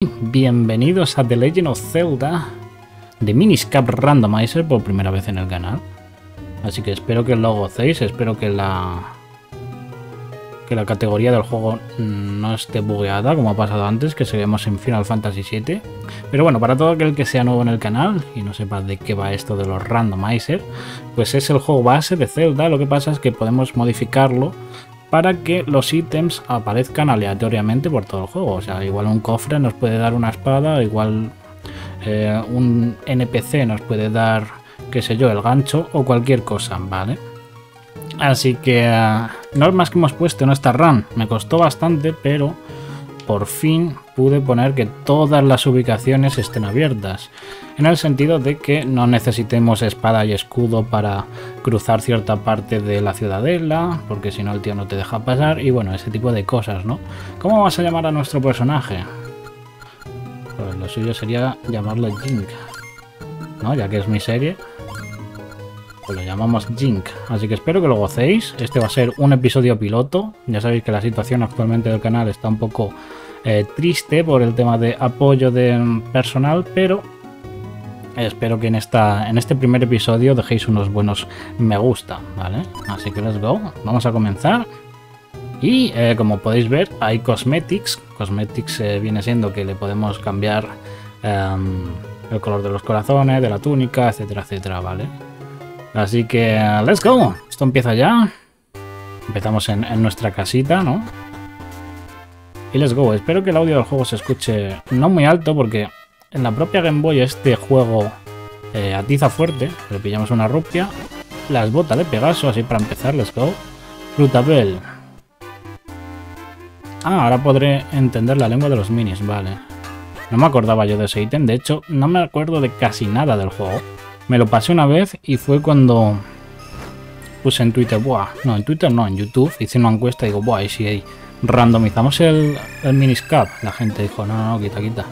Bienvenidos a The Legend of Zelda de Miniscap Randomizer por primera vez en el canal. Así que espero que lo gocéis, espero que la que la categoría del juego no esté bugueada como ha pasado antes, que seguimos en Final Fantasy VII. Pero bueno, para todo aquel que sea nuevo en el canal y no sepa de qué va esto de los randomizer, pues es el juego base de Zelda, lo que pasa es que podemos modificarlo para que los ítems aparezcan aleatoriamente por todo el juego. O sea, igual un cofre nos puede dar una espada, igual eh, un NPC nos puede dar, qué sé yo, el gancho o cualquier cosa, ¿vale? Así que no es más que hemos puesto en esta run. Me costó bastante, pero por fin pude poner que todas las ubicaciones estén abiertas. En el sentido de que no necesitemos espada y escudo para cruzar cierta parte de la ciudadela, porque si no el tío no te deja pasar, y bueno, ese tipo de cosas, ¿no? ¿Cómo vas a llamar a nuestro personaje? Pues lo suyo sería llamarlo Jink, ¿no? Ya que es mi serie. Pues lo llamamos Jink. Así que espero que lo gocéis. Este va a ser un episodio piloto. Ya sabéis que la situación actualmente del canal está un poco eh, triste por el tema de apoyo de personal, pero espero que en, esta, en este primer episodio dejéis unos buenos me gusta, ¿vale? Así que let's go, vamos a comenzar. Y eh, como podéis ver, hay cosmetics. Cosmetics eh, viene siendo que le podemos cambiar em, el color de los corazones, de la túnica, etcétera, etcétera, ¿vale? Así que let's go, esto empieza ya. Empezamos en nuestra casita, ¿no? Y let's go. Espero que el audio del juego se escuche no muy alto porque en la propia Game Boy este juego eh, atiza fuerte. Le pillamos una rupia. Las botas de Pegaso, así para empezar. Let's go. Frutabel. Ah, ahora podré entender la lengua de los minis, vale. No me acordaba yo de ese ítem. De hecho, no me acuerdo de casi nada del juego. Me lo pasé una vez y fue cuando puse en Twitter, buah, no, en Twitter no, en YouTube, hice una encuesta y digo, buah, y si hay randomizamos el, el Miniscap. La gente dijo, no, no, quita, quita.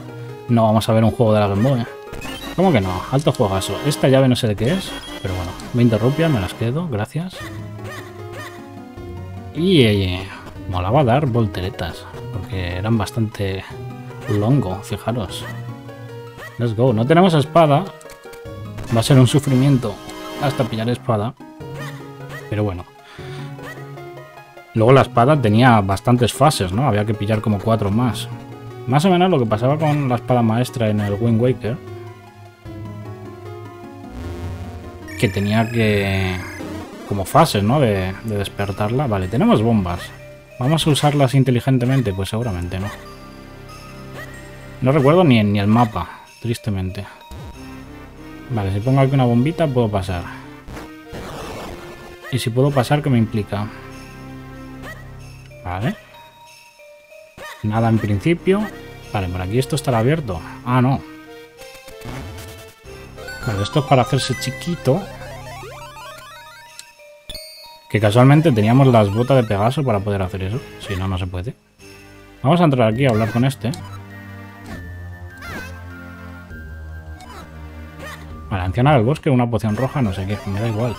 No vamos a ver un juego de la Game Boy. ¿Cómo que no? Alto juegazo. Esta llave no sé de qué es, pero bueno, 20 rupias, me las quedo, gracias. Y eh, molaba dar volteretas, porque eran bastante longo, fijaros. Let's go. No tenemos espada. Va a ser un sufrimiento hasta pillar espada. Pero bueno, Luego la espada tenía bastantes fases, ¿no? Había que pillar como cuatro más. Más o menos lo que pasaba con la espada maestra en el Wind Waker. Que tenía que... Como fases, ¿no? De, de despertarla. Vale, tenemos bombas. ¿Vamos a usarlas inteligentemente? Pues seguramente no. No recuerdo ni, ni el mapa, tristemente. Vale, si pongo aquí una bombita puedo pasar. Y si puedo pasar, ¿qué me implica? Vale. Nada en principio. Vale, por aquí esto estará abierto. Ah, no. Vale, esto es para hacerse chiquito. Que casualmente teníamos las botas de Pegaso para poder hacer eso. Si no, no se puede. Vamos a entrar aquí a hablar con este. Vale, anciana del bosque, una poción roja, no sé qué. Me da igual,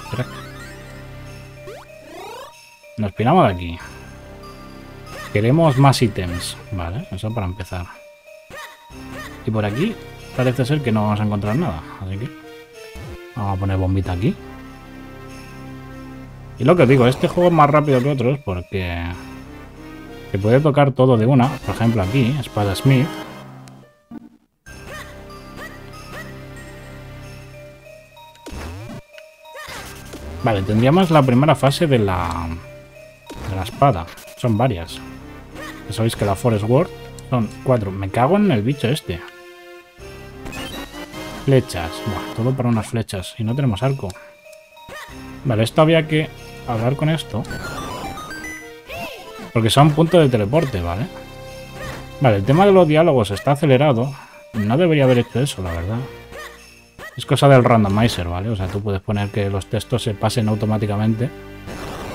Nos piramos de aquí. Queremos más ítems. Vale, eso para empezar. Y por aquí parece ser que no vamos a encontrar nada. Así que vamos a poner bombita aquí. Y lo que os digo, este juego es más rápido que otros porque se puede tocar todo de una. Por ejemplo aquí, espada Smith. Vale, tendríamos la primera fase de la, de la espada. Son varias. Ya sabéis que la Forest World son cuatro. Me cago en el bicho este. Flechas. Buah, todo para unas flechas. Y no tenemos arco. Vale, esto había que hablar con esto. Porque son puntos de teleporte, ¿vale? Vale, el tema de los diálogos está acelerado. No debería haber hecho eso, la verdad. Es cosa del randomizer, ¿vale? O sea, tú puedes poner que los textos se pasen automáticamente.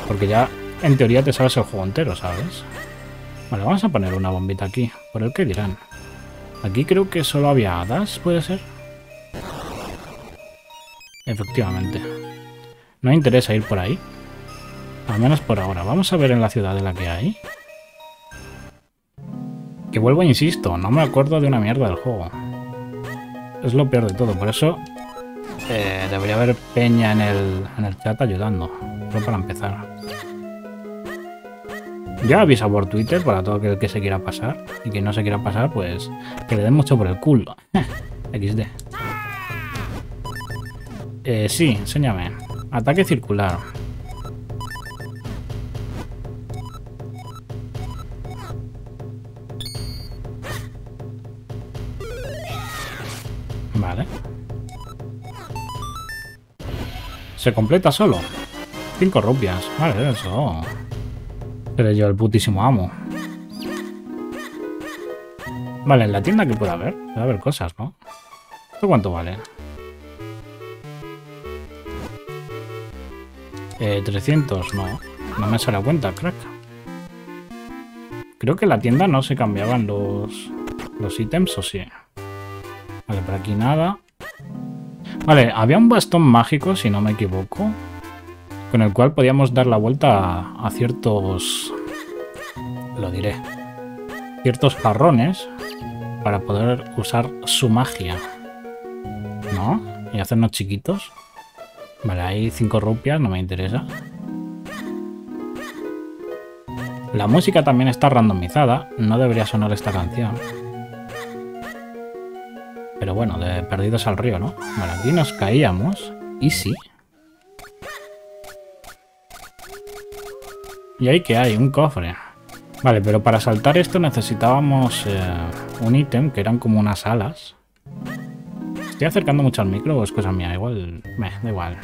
Porque ya, en teoría, te sabes el juego entero, ¿sabes? Vale, vamos a poner una bombita aquí. ¿Por el que dirán? Aquí creo que solo había hadas, ¿puede ser? Efectivamente. No interesa ir por ahí. Al menos por ahora. Vamos a ver en la ciudad de la que hay. Que vuelvo, insisto, no me acuerdo de una mierda del juego. Es lo peor de todo, por eso eh, debería haber peña en el, en el chat ayudando. Solo para empezar. Ya avisa por Twitter para todo aquel que se quiera pasar. Y que no se quiera pasar, pues que le den mucho por el culo. XD. Eh, sí, enséñame. Ataque circular. Vale. Se completa solo. Cinco rupias. Vale, eso. Seré yo el putísimo amo. Vale, en la tienda que puede haber. Puede haber cosas, ¿no? ¿Esto cuánto vale? Eh, 300, no. No me sale a cuenta, crack. Creo que en la tienda no se cambiaban los, los ítems, ¿o sí? Vale, por aquí nada. Vale, había un bastón mágico, si no me equivoco, con el cual podíamos dar la vuelta a, ciertos... Lo diré. Ciertos jarrones para poder usar su magia. ¿No? Y hacernos chiquitos. Vale, hay 5 rupias, no me interesa. La música también está randomizada, no debería sonar esta canción. Pero bueno, de perdidos al río, ¿no? Vale, aquí nos caíamos. Y sí. Y ahí que hay, un cofre. Vale, pero para saltar esto necesitábamos eh, un ítem que eran como unas alas. Estoy acercando mucho al micro es cosa mía, igual... Me, da igual.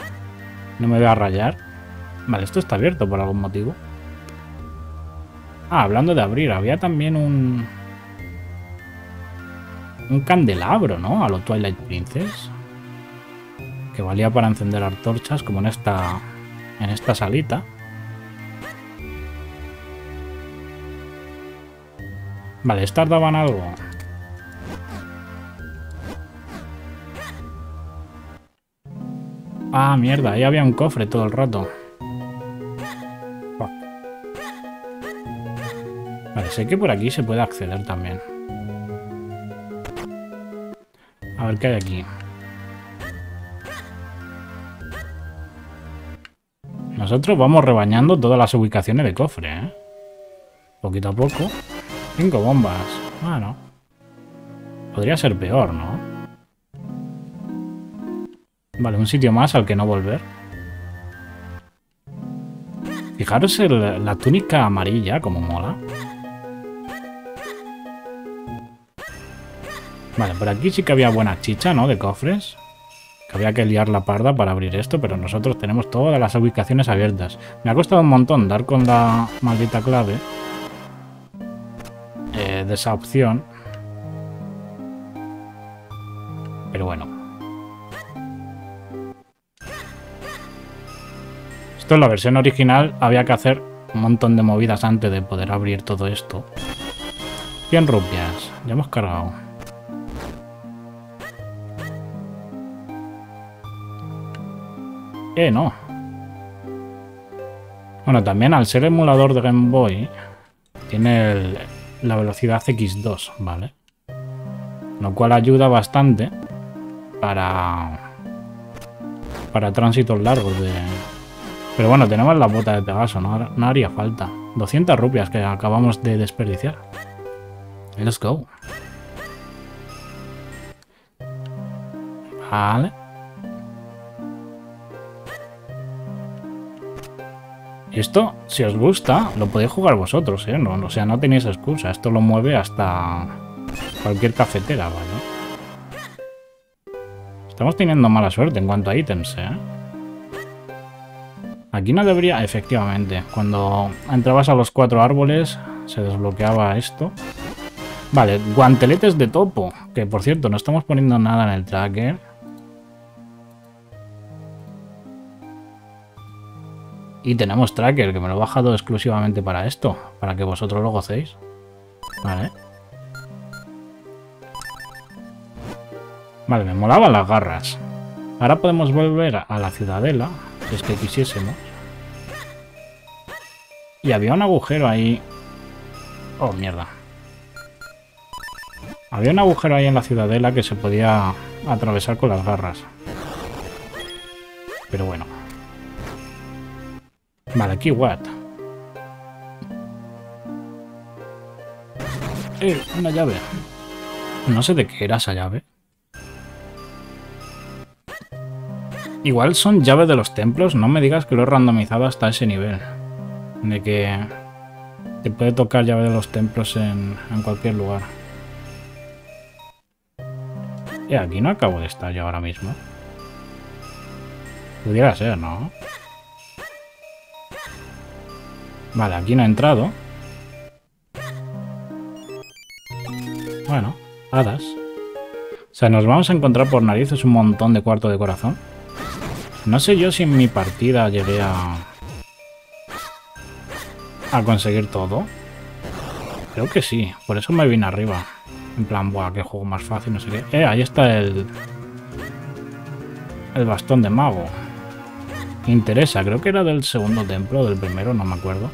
No me voy a rayar. Vale, esto está abierto por algún motivo. Ah, hablando de abrir, había también un un candelabro, ¿no? A lo Twilight Princess. Que valía para encender antorchas, como en esta, en esta salita. Vale, estas daban algo. Ah, mierda, ahí había un cofre todo el rato. Vale, sé que por aquí se puede acceder también. A ver qué hay aquí. Nosotros vamos rebañando todas las ubicaciones de cofre, ¿eh? Poquito a poco. Cinco bombas. Bueno. Podría ser peor, ¿no? Vale, un sitio más al que no volver. Fijaros en la túnica amarilla, como mola. Vale, por aquí sí que había buena chicha, ¿no? De cofres. Que había que liar la parda para abrir esto, pero nosotros tenemos todas las ubicaciones abiertas. Me ha costado un montón dar con la maldita clave de esa opción. Pero bueno. Esto en la versión original había que hacer un montón de movidas antes de poder abrir todo esto. 100 rupias. Ya hemos cargado. no? Bueno, también al ser emulador de Game Boy, tiene la velocidad X2, ¿vale? Lo cual ayuda bastante para para tránsitos largos de... Pero bueno, tenemos la bota de Pegaso, no, no haría falta. 200 rupias que acabamos de desperdiciar. Let's go. Vale. Esto, si os gusta, lo podéis jugar vosotros, ¿eh? No, o sea, no tenéis excusa. Esto lo mueve hasta cualquier cafetera, ¿vale? Estamos teniendo mala suerte en cuanto a ítems, ¿eh? Aquí no debería... Efectivamente, cuando entrabas a los cuatro árboles se desbloqueaba esto. Vale, guanteletes de topo. Que, por cierto, no estamos poniendo nada en el tracker. Y tenemos tracker, que me lo he bajado exclusivamente para esto, para que vosotros lo gocéis. Vale. Vale, me molaban las garras. Ahora podemos volver a la ciudadela, si es que quisiésemos. Y había un agujero ahí. Oh, mierda. Había un agujero ahí en la ciudadela que se podía atravesar con las garras. Pero bueno. Aquí what? Eh, una llave. No sé de qué era esa llave. Igual son llaves de los templos. No me digas que lo he randomizado hasta ese nivel. De que te puede tocar llave de los templos en, en cualquier lugar. Y eh, aquí no acabo de estar yo ahora mismo. Pudiera ser, ¿no? Vale, aquí no he entrado. Bueno, hadas. O sea, nos vamos a encontrar por narices un montón de cuarto de corazón. No sé yo si en mi partida llegué a... A conseguir todo. Creo que sí, por eso me vine arriba. En plan, buah, qué juego más fácil, no sé qué. Eh, ahí está el... El bastón de mago. Interesa, creo que era del segundo templo, del primero, no me acuerdo.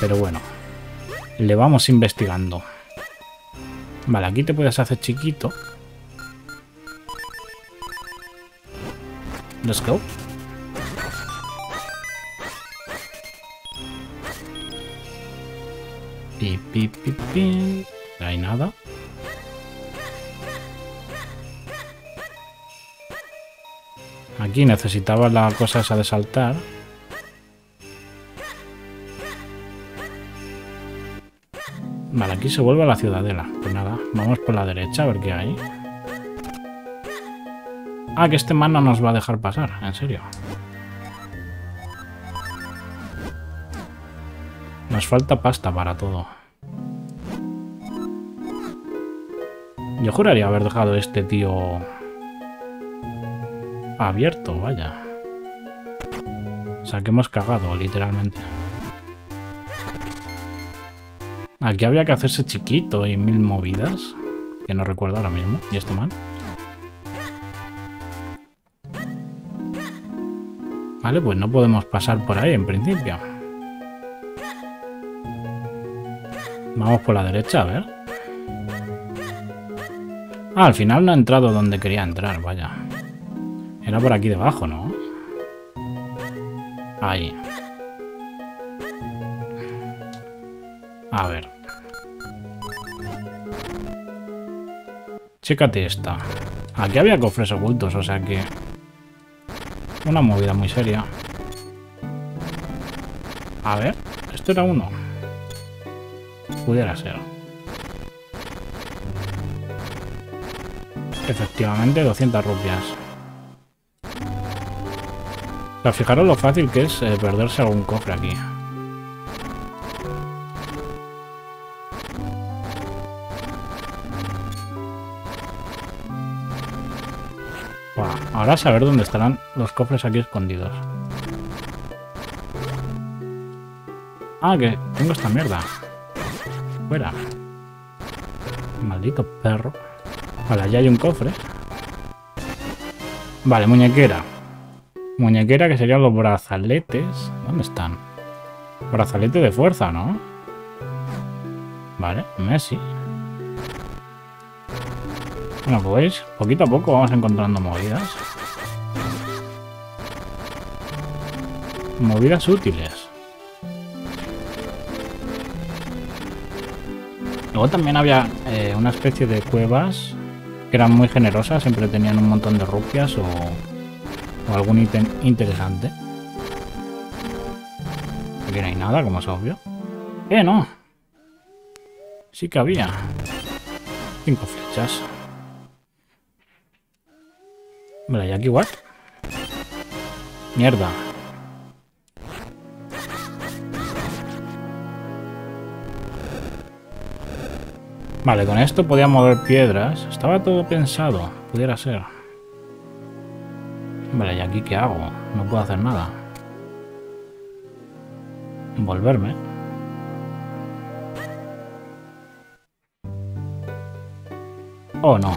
Pero bueno, le vamos investigando. Vale, aquí te puedes hacer chiquito. Let's go. Pi, pi, pi, pi. No hay nada. Aquí necesitaba la cosa esa de saltar. Vale, aquí se vuelve a la ciudadela. Pues nada, vamos por la derecha a ver qué hay. Ah, que este man no nos va a dejar pasar, en serio. Nos falta pasta para todo. Yo juraría haber dejado este tío abierto, vaya. O sea, que hemos cagado, literalmente. Aquí había que hacerse chiquito y mil movidas. Que no recuerdo ahora mismo. ¿Y esto mal? Vale, pues no podemos pasar por ahí en principio. Vamos por la derecha, a ver. Ah, al final no ha entrado donde quería entrar, vaya. Era por aquí debajo, ¿no? Ahí. A ver. Chécate esta. Aquí había cofres ocultos, o sea que... Una movida muy seria. A ver, esto era uno. Pudiera ser. Efectivamente, 200 rupias. O sea, fijaros lo fácil que es eh, perderse algún cofre aquí. Ahora saber dónde estarán los cofres aquí escondidos. Ah, que tengo esta mierda. Fuera. Maldito perro. Vale, allá hay un cofre. Vale, muñequera. Muñequera que serían los brazaletes. ¿Dónde están? Brazalete de fuerza, ¿no? Vale, Messi. Bueno, pues poquito a poco vamos encontrando movidas. Movidas útiles. Luego también había eh, una especie de cuevas que eran muy generosas, siempre tenían un montón de rupias o, o algún ítem interesante. Aquí no hay nada, como es obvio. ¡Eh, no! Sí que había. Cinco flechas. Vale, ¿y aquí what? Mierda. Vale, con esto podía mover piedras. Estaba todo pensado. Pudiera ser. Vale, ¿y aquí qué hago? No puedo hacer nada. Volverme. Oh, no.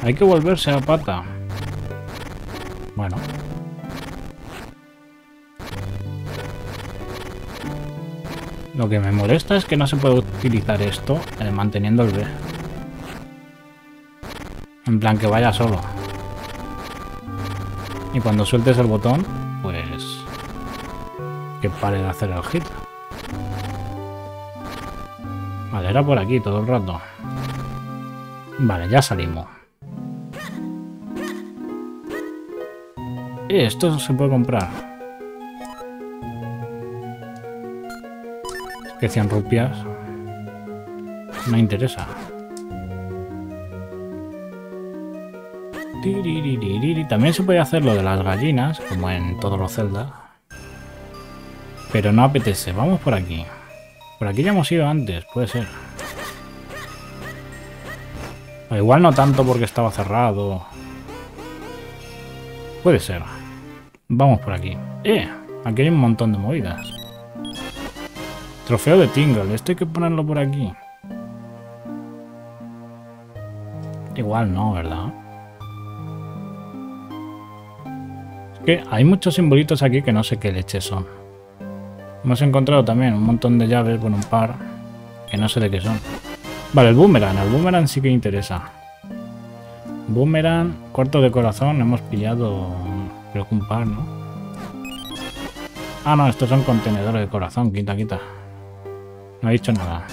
Hay que volverse a pata. Bueno. Lo que me molesta es que no se puede utilizar esto eh, manteniendo el B. En plan que vaya solo. Y cuando sueltes el botón, pues... Que pare de hacer el hit. Vale, era por aquí todo el rato. Vale, ya salimos. Eh, esto se puede comprar. Que 100 rupias. No interesa. También se puede hacer lo de las gallinas, como en todos los Zelda. Pero no apetece. Vamos por aquí. Por aquí ya hemos ido antes, puede ser. Igual no tanto porque estaba cerrado. Puede ser. Vamos por aquí. ¡Eh! Aquí hay un montón de movidas. Trofeo de Tingle. Esto hay que ponerlo por aquí. Igual no, ¿verdad? Hay muchos simbolitos aquí que no sé qué leche son. Hemos encontrado también un montón de llaves, bueno, un par, que no sé de qué son. Vale, el boomerang. El boomerang sí que interesa. Boomerang, cuarto de corazón, hemos pillado Creo que un par, ¿no? Ah, no, estos son contenedores de corazón. Quita, quita. No he dicho nada.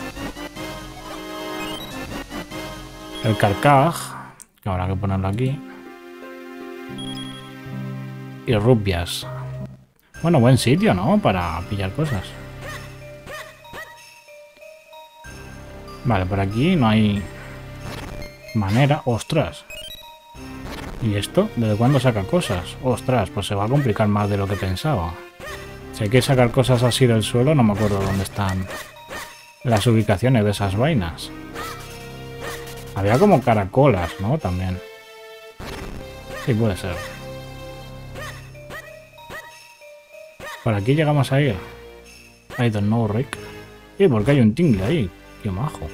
El carcaj, que habrá que ponerlo aquí. Y rupias. Bueno, buen sitio, ¿no? Para pillar cosas. Vale, por aquí no hay manera. ¡Ostras! ¿Y esto? ¿Desde cuándo saca cosas? Ostras, pues se va a complicar más de lo que pensaba. Si hay que sacar cosas así del suelo, no me acuerdo dónde están las ubicaciones de esas vainas. Había como caracolas, ¿no? También. Sí, puede ser. Por aquí llegamos a ir. I don't know, Rick. ¿Y por qué hay un tingle ahí? Qué majo.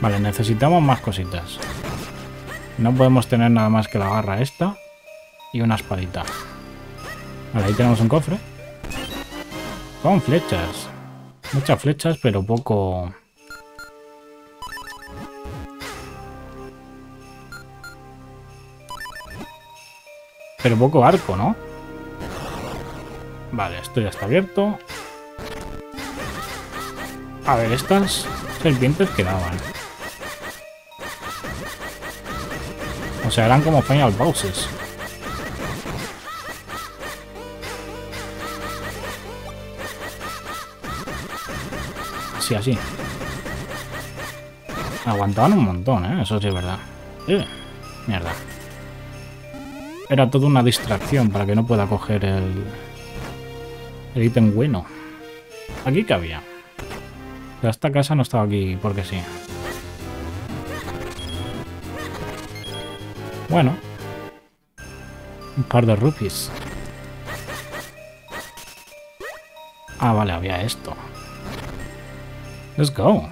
Vale, necesitamos más cositas. No podemos tener nada más que la garra esta y una espadita. Vale, ahí tenemos un cofre. Con flechas. Muchas flechas, pero poco... Pero poco arco, ¿no? Vale, esto ya está abierto. A ver, estas serpientes quedaban. O sea, eran como final bosses. Así, así. Aguantaban un montón, ¿eh? Eso sí es verdad. Eh, mierda. Era toda una distracción para que no pueda coger el... El ítem bueno. Aquí cabía. Pero esta casa no estaba aquí porque sí. Bueno. Un par de rupees. Ah, vale, había esto. Let's go.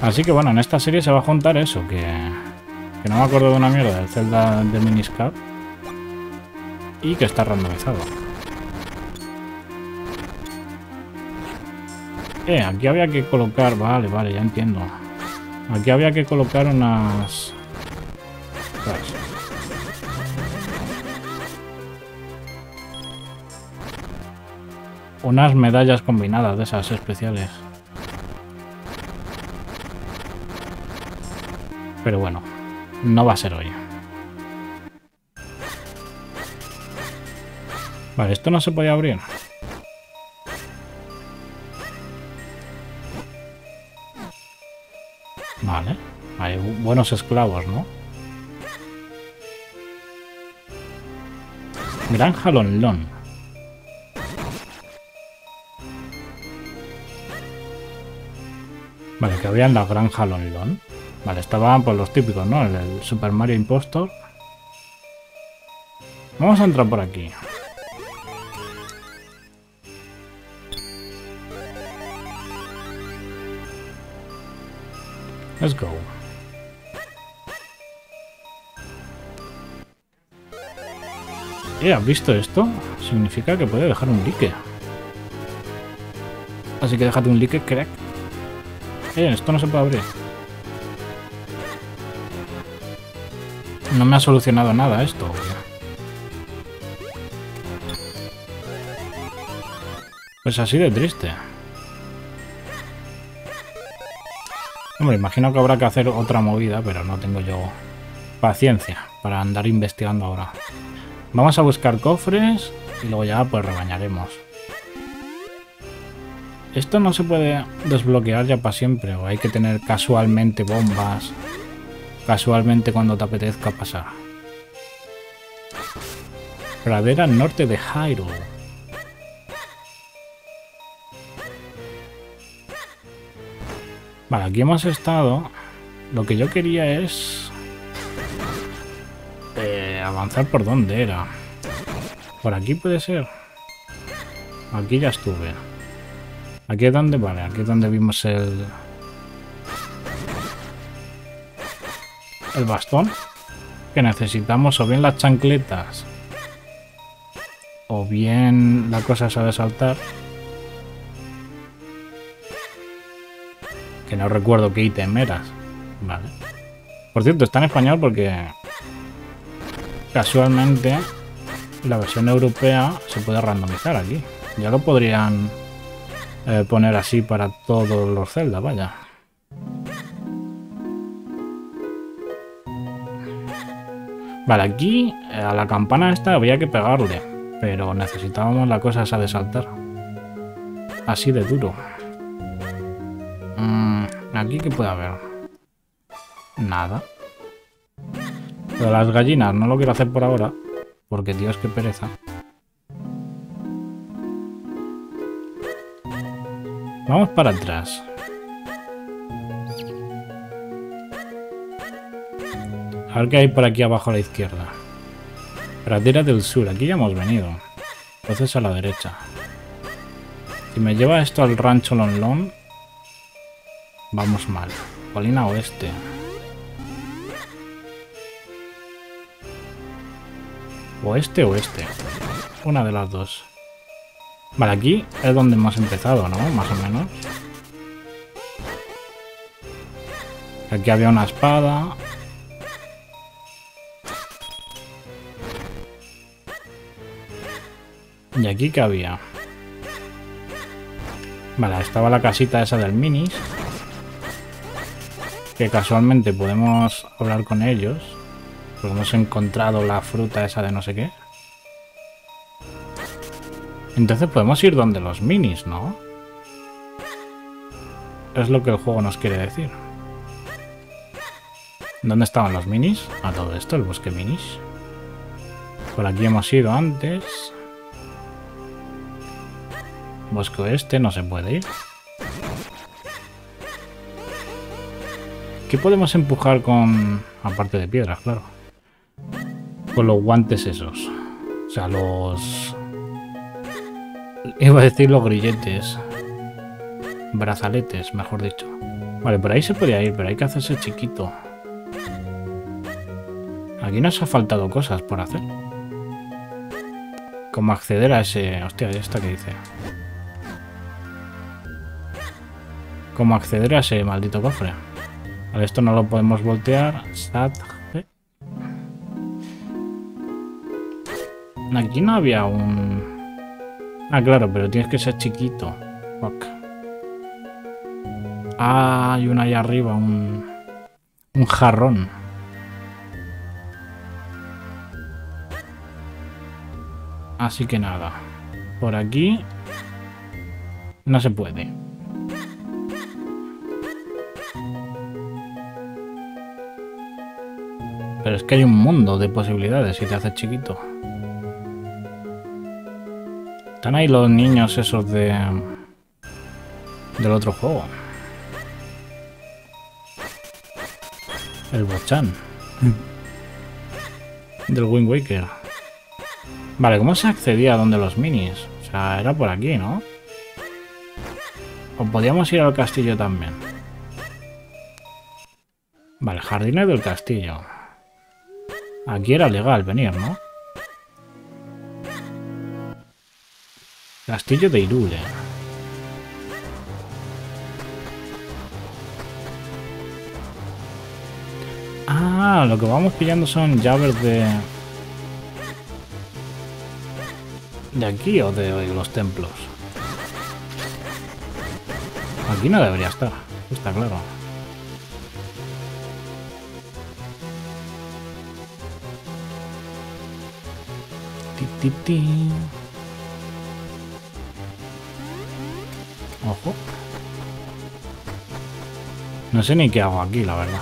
Así que bueno, en esta serie se va a juntar eso, que, que no me acuerdo de una mierda del Zelda de Miniscap y que está randomizado. Eh, aquí había que colocar... Vale, vale, ya entiendo. Aquí había que colocar unas... Unas medallas combinadas de esas especiales. Pero bueno, no va a ser hoy. Vale, esto no se puede abrir. Vale. Hay buenos esclavos, ¿no? Granja Lonlon. Vale, que había en la granja Lonlon. Vale, estaban pues los típicos, ¿no? el Super Mario Impostor. Vamos a entrar por aquí. Let's go. Eh, ¿has visto esto? Significa que puede dejar un like. Así que déjate un like, crack. Eh, esto no se puede abrir. No me ha solucionado nada esto. Pues así de triste. Hombre, imagino que habrá que hacer otra movida, pero no tengo yo paciencia para andar investigando ahora. Vamos a buscar cofres y luego ya pues rebañaremos. Esto no se puede desbloquear ya para siempre, o hay que tener casualmente bombas, casualmente cuando te apetezca pasar. Pradera norte de Hyrule. Vale, aquí hemos estado. Lo que yo quería es... Eh, avanzar por dónde era. Por aquí puede ser. Aquí ya estuve. Aquí es donde, vale, aquí es donde vimos el... El bastón. Que necesitamos o bien las chancletas. O bien la cosa sabe saltar. Que no recuerdo qué ítem eras. Vale. Por cierto, está en español porque... Casualmente la versión europea se puede randomizar aquí. Ya lo podrían eh, poner así para todos los Zelda, vaya. Vale, aquí eh, a la campana esta había que pegarle, pero necesitábamos la cosa esa de saltar. Así de duro. Aquí que puede haber. Nada. Pero las gallinas no lo quiero hacer por ahora, porque Dios que pereza. Vamos para atrás. A ver qué hay por aquí abajo a la izquierda. Pradera del sur. Aquí ya hemos venido. Entonces a la derecha. Si me lleva esto al rancho Lonlon, vamos mal. Colina oeste. Oeste oeste. Una de las dos. Vale, aquí es donde hemos empezado, ¿no? Más o menos. Aquí había una espada. ¿Y aquí qué había? Vale, estaba la casita esa del Minis. Que casualmente podemos hablar con ellos. Porque hemos encontrado la fruta esa de no sé qué. Entonces podemos ir donde los minis, ¿no? Es lo que el juego nos quiere decir. ¿Dónde estaban los minis? A todo esto, el bosque minis. Por aquí hemos ido antes. Bosque oeste, no se puede ir. ¿Qué podemos empujar con... Aparte de piedras, claro. Con los guantes esos. O sea, los... Iba a decir los grilletes. Brazaletes, mejor dicho. Vale, por ahí se podía ir, pero hay que hacerse chiquito. Aquí nos ha faltado cosas por hacer. Como acceder a ese... Hostia, ¿esta que dice? Como acceder a ese maldito cofre. Vale, esto no lo podemos voltear. Sat... Aquí no había un... Ah, claro, pero tienes que ser chiquito. Ah, hay una ahí arriba, un, un jarrón. Así que nada. Por aquí no se puede. Pero es que hay un mundo de posibilidades si te haces chiquito. Están ahí los niños esos de... Del otro juego. El Bochan. Del Wind Waker. Vale, ¿cómo se accedía a donde los minis? O sea, era por aquí, ¿no? O podíamos ir al castillo también. Vale, jardines del castillo. Aquí era legal venir, ¿no? Castillo de Irule. Ah, lo que vamos pillando son llaves de... ¿De aquí o de los templos? Aquí no debería estar, está claro. Ojo. No sé ni qué hago aquí, la verdad.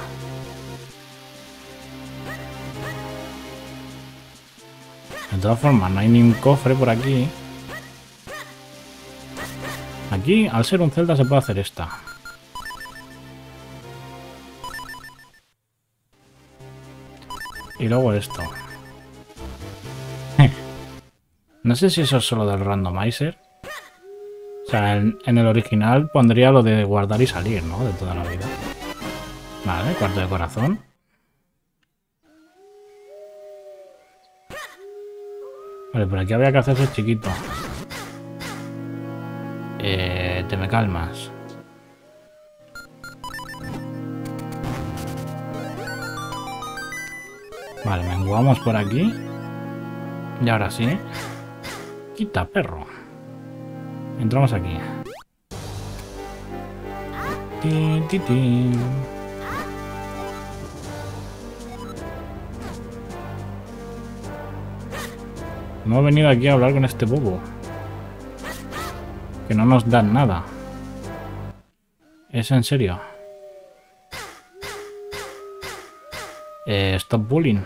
De todas formas, no hay ni un cofre por aquí. Aquí, al ser un Zelda, se puede hacer esta. Y luego esto. No sé si eso es solo del randomizer. O sea, en, el original pondría lo de guardar y salir, ¿no? De toda la vida. Vale, cuarto de corazón. Vale, por aquí había que hacerse chiquito. Eh, te me calmas. Vale, menguamos por aquí. Y ahora sí. Quita, perro. Entramos aquí. Ti. Hemos venido aquí a hablar con este bobo. Que no nos dan nada. ¿Es en serio? Eh, stop bullying.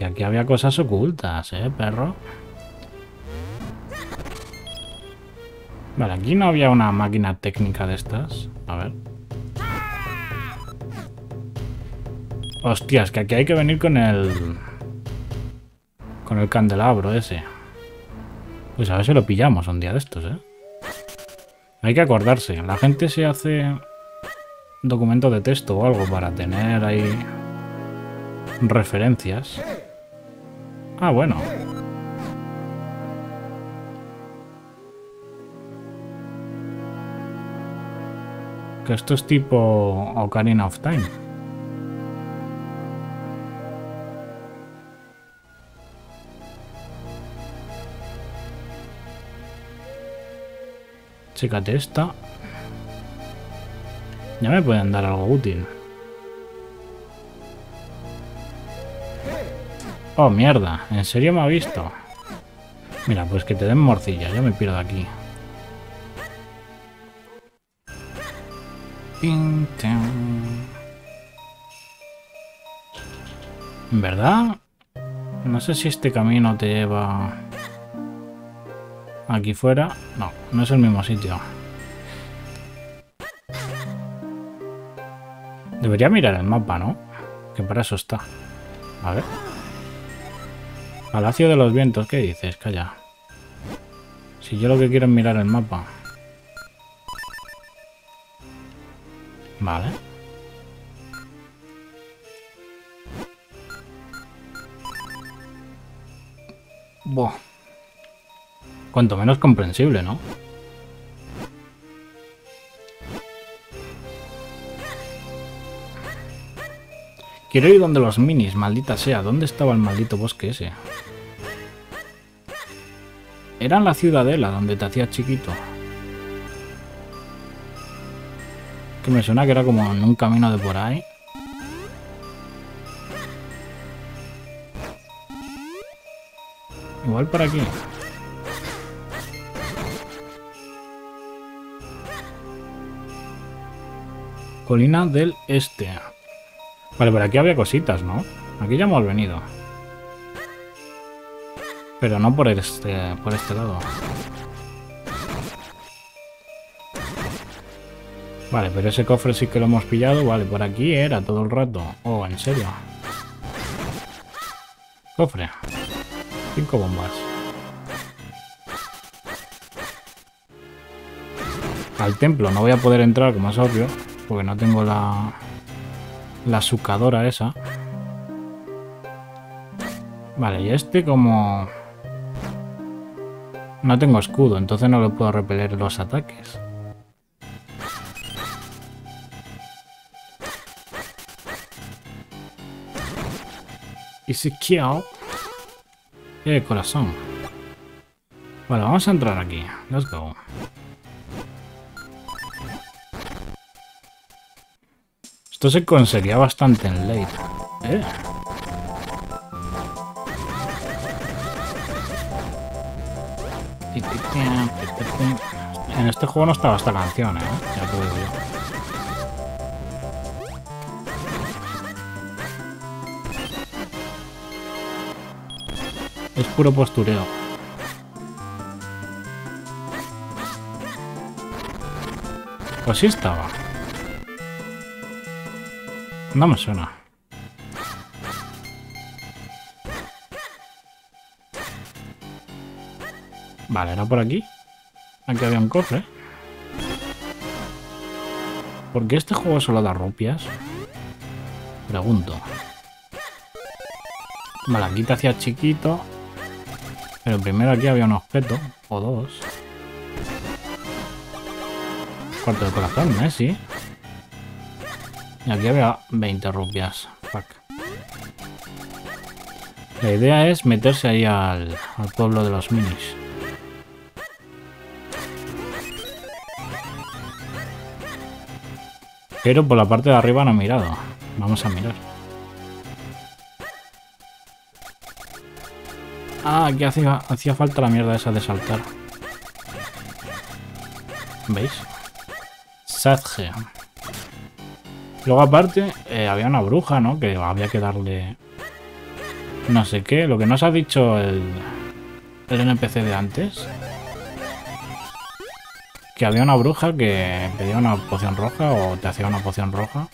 Que aquí había cosas ocultas, ¿eh, perro? Vale, aquí no había una máquina técnica de estas. A ver. Hostias, que aquí hay que venir con el... Con el candelabro ese. Pues a ver si lo pillamos un día de estos, ¿eh? Hay que acordarse. La gente se hace documento de texto o algo para tener ahí referencias. Ah, bueno. Que esto es tipo Ocarina of Time. Chécate esta. Ya me pueden dar algo útil. Oh, mierda. ¿En serio me ha visto? Mira, pues que te den morcilla. Yo me pierdo aquí. ¿En verdad? No sé si este camino te lleva... Aquí fuera. No, no es el mismo sitio. Debería mirar el mapa, ¿no? Que para eso está. A ver. Palacio de los Vientos, ¿qué dices? Calla. Si yo lo que quiero es mirar el mapa. Vale. Buah. Cuanto menos comprensible, ¿no? Quiero ir donde los minis, maldita sea. ¿Dónde estaba el maldito bosque ese? Era en la ciudadela donde te hacías chiquito. Que me suena que era como en un camino de por ahí. Igual por aquí. Colina del Este. Vale, por aquí había cositas, ¿no? Aquí ya hemos venido. Pero no por este, por este lado. Vale, pero ese cofre sí que lo hemos pillado. Vale, por aquí era todo el rato. Oh, ¿en serio? Cofre. Cinco bombas. Al templo no voy a poder entrar, como es obvio. Porque no tengo la... La sucadora esa. Vale, y este como... No tengo escudo, entonces no le puedo repeler los ataques. Y si quiero... Eh, corazón. Vale, vamos a entrar aquí. Let's go. Esto se conseguía bastante en late. ¿Eh? En este juego no estaba esta canción, ¿eh? Ya te digo. Es puro postureo. Pues sí estaba. No me suena. Vale, era por aquí. Aquí había un cofre. ¿Por qué este juego solo da rupias? Pregunto. Vale, aquí te hacía chiquito. Pero primero aquí había un objeto. O dos. Cuarto de corazón, ¿eh? Sí. Y aquí había 20 rupias. Fuck. La idea es meterse ahí al, pueblo de los minis. Pero por la parte de arriba no he mirado. Vamos a mirar. Ah, aquí hacía, hacía falta la mierda esa de saltar. ¿Veis? Sadge. Luego aparte, eh, había una bruja, ¿no? Que había que darle... No sé qué. Lo que nos ha dicho el, el NPC de antes. Que había una bruja que pedía una poción roja o te hacía una poción roja.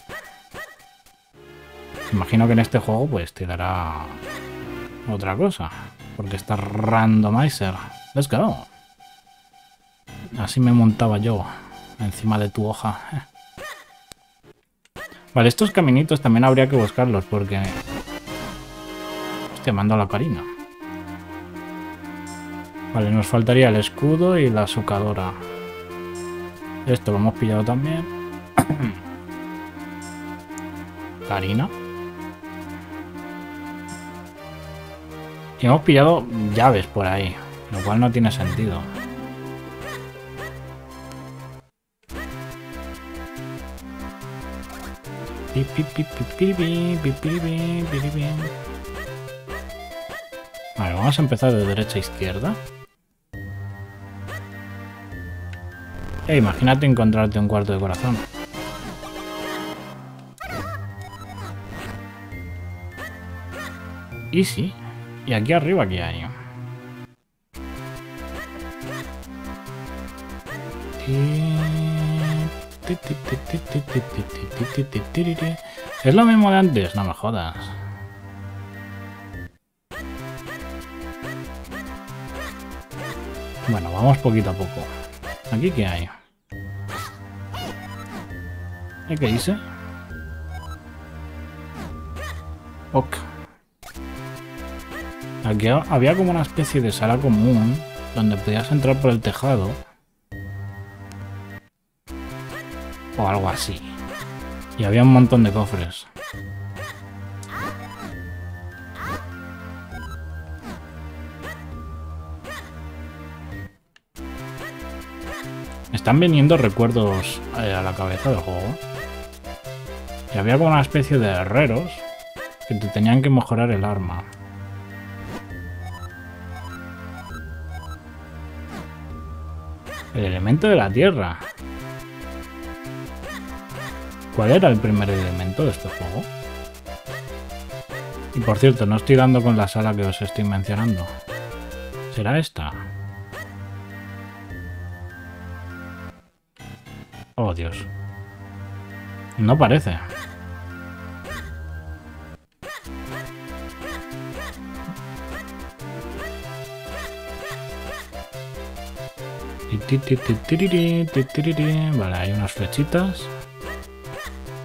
Imagino que en este juego pues te dará otra cosa. Porque está randomizer. Let's go. Así me montaba yo encima de tu hoja. Vale, estos caminitos también habría que buscarlos porque... Hostia, mando a la carina. Vale, nos faltaría el escudo y la sucadora. Esto lo hemos pillado también. Karina. Y hemos pillado llaves por ahí, lo cual no tiene sentido. Vale, vamos a empezar de derecha a izquierda. Eh, imagínate encontrarte un cuarto de corazón. Y sí. Y aquí arriba, ¿qué hay? ¿Es lo mismo de antes? No me jodas. Bueno, vamos poquito a poco. ¿Aquí qué hay? ¿Qué dice? Ok. Aquí había como una especie de sala común donde podías entrar por el tejado. O algo así. Y había un montón de cofres. están viniendo recuerdos eh, a la cabeza del juego. Y había como una especie de herreros que te tenían que mejorar el arma. El elemento de la tierra. ¿Cuál era el primer elemento de este juego? Y por cierto, no estoy dando con la sala que os estoy mencionando. ¿Será esta? Oh, Dios. No parece. Vale, hay unas flechitas.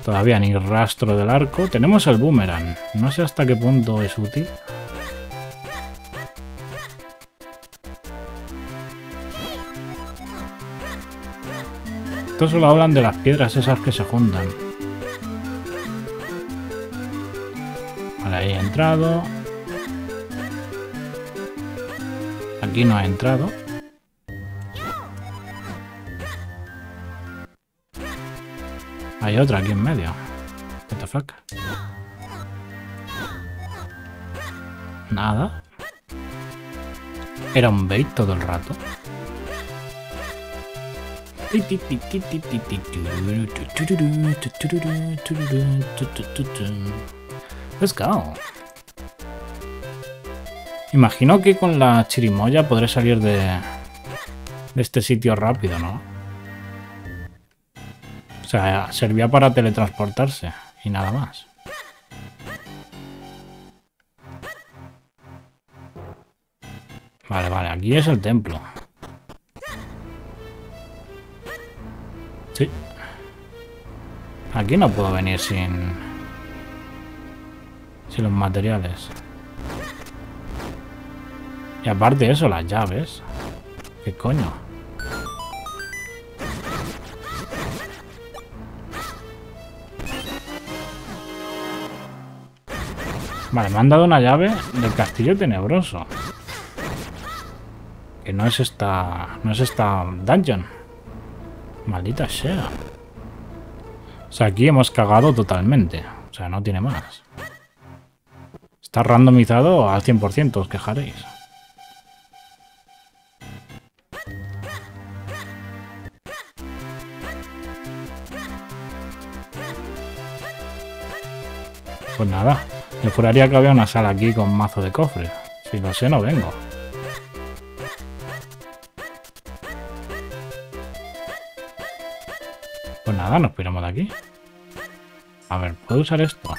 Todavía ni rastro del arco. Tenemos el boomerang. No sé hasta qué punto es útil. Esto solo hablan de las piedras esas que se juntan. Vale, ahí he entrado. Aquí no ha entrado. Hay otra aquí en medio. What the fuck? Nada. Era un bait todo el rato. Let's go. Imagino que con la chirimoya podré salir de, de este sitio rápido, ¿no? Sea, servía para teletransportarse y nada más. Vale, vale, aquí es el templo. Sí. Aquí no puedo venir sin... Sin los materiales. Y aparte eso, las llaves. ¿Qué coño? Vale, me han dado una llave del castillo tenebroso. Que no es esta... No es esta dungeon. Maldita sea. O sea, aquí hemos cagado totalmente. O sea, no tiene más. Está randomizado al 100%, os quejaréis. Pues nada, me juraría que había una sala aquí con mazo de cofres. Si lo sé, no vengo. Pues nada, nos piramos de aquí. A ver, ¿puedo usar esto?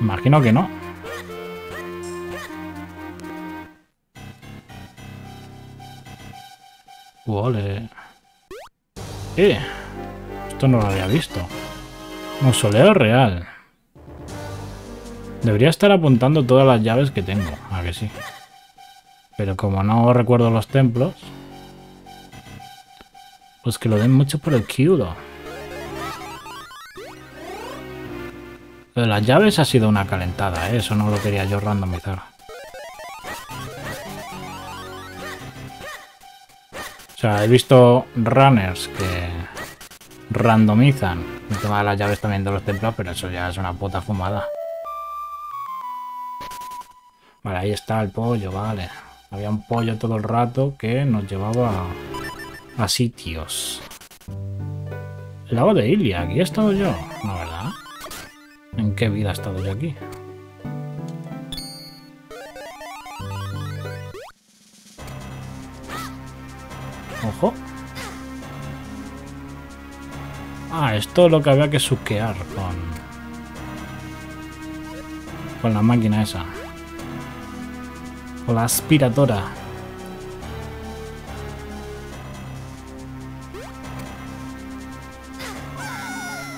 Imagino que no. Vale. ¡Eh! No lo había visto. Mausoleo real. Debería estar apuntando todas las llaves que tengo. A que sí. Pero como no recuerdo los templos... Pues que lo den mucho por el culo. Lo de las llaves ha sido una calentada, ¿eh? eso no lo quería yo randomizar. O sea, he visto runners que randomizan el tema de las llaves también de los templos, pero eso ya es una puta fumada. Vale, ahí está el pollo, vale. Había un pollo todo el rato que nos llevaba a, sitios. El lago de Ilia, aquí he estado yo, ¿no verdad? ¿En qué vida he estado yo aquí? Ojo. Ah, esto es lo que había que suquear con... Con la máquina esa. Con la aspiradora.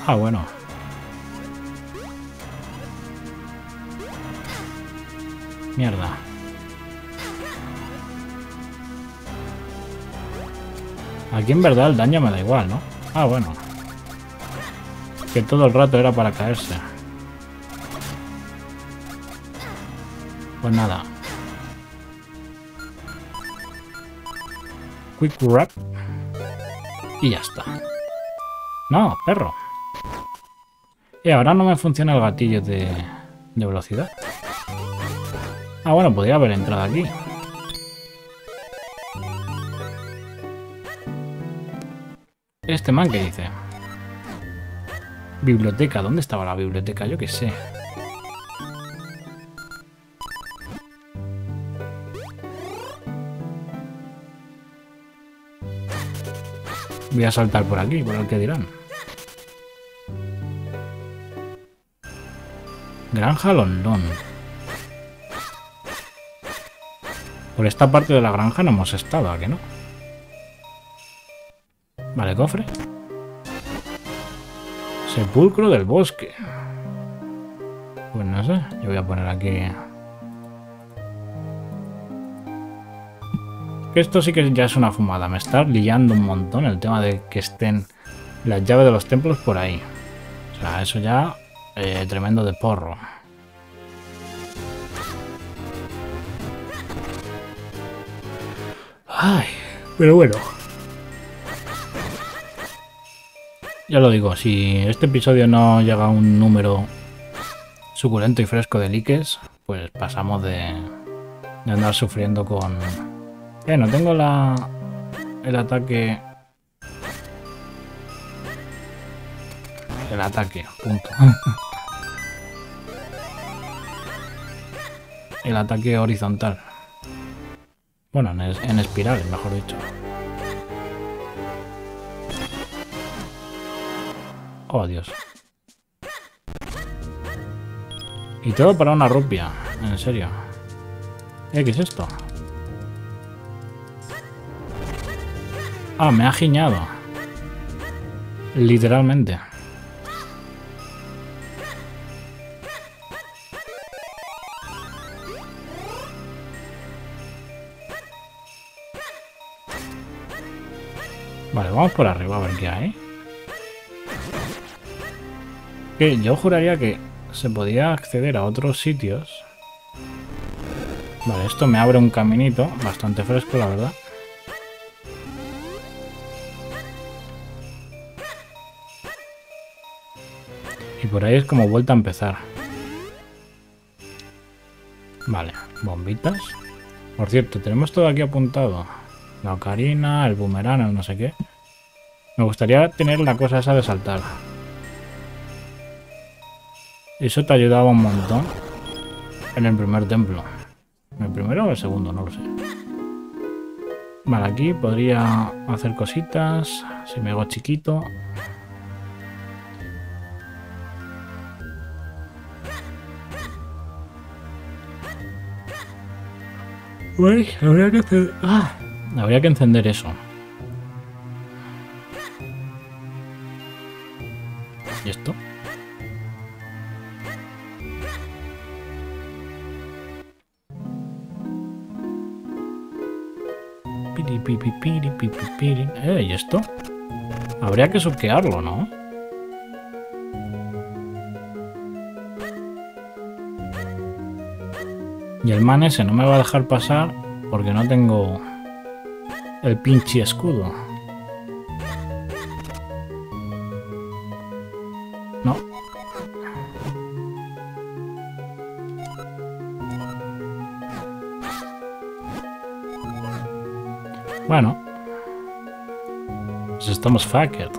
Ah, bueno. Mierda. Aquí en verdad el daño me da igual, ¿no? Ah, bueno. Que todo el rato era para caerse. Pues nada. Quick Wrap. Y ya está. No, perro. Y ahora no me funciona el gatillo de, de velocidad. Ah, bueno, podría haber entrado aquí. Este man que dice. Biblioteca, ¿dónde estaba la biblioteca? Yo qué sé. Voy a saltar por aquí, por el que dirán. Granja London. Por esta parte de la granja no hemos estado, ¿a que no? Vale, cofre. Sepulcro del bosque. Pues no sé, yo voy a poner aquí... Esto sí que ya es una fumada. Me está liando un montón el tema de que estén las llaves de los templos por ahí. O sea, eso ya... Eh, tremendo de porro. Ay, pero bueno. Ya lo digo, si este episodio no llega a un número suculento y fresco de likes, pues pasamos de, de andar sufriendo con... Eh, no tengo la... el ataque... El ataque, punto. el ataque horizontal. Bueno, en, en espiral, mejor dicho. Oh, Dios. Y todo para una rupia, en serio. Eh, ¿qué es esto? Ah, me ha giñado. Literalmente. Vale, vamos por arriba a ver qué hay. Que yo juraría que se podía acceder a otros sitios. Vale, esto me abre un caminito bastante fresco, la verdad. Y por ahí es como vuelta a empezar. Vale, bombitas. Por cierto, tenemos todo aquí apuntado. La ocarina, el boomerang, el no sé qué. Me gustaría tener la cosa esa de saltar. Eso te ayudaba un montón en el primer templo. ¿El primero o el segundo? No lo sé. Vale, aquí podría hacer cositas. Si me hago chiquito. Uy, habría que hacer... ¡Ah! Habría que encender eso. ¿Y esto? Eh, ¿y esto? Habría que subquearlo, ¿no? Y el man ese no me va a dejar pasar porque no tengo el pinche escudo. Bueno. Pues estamos fucked.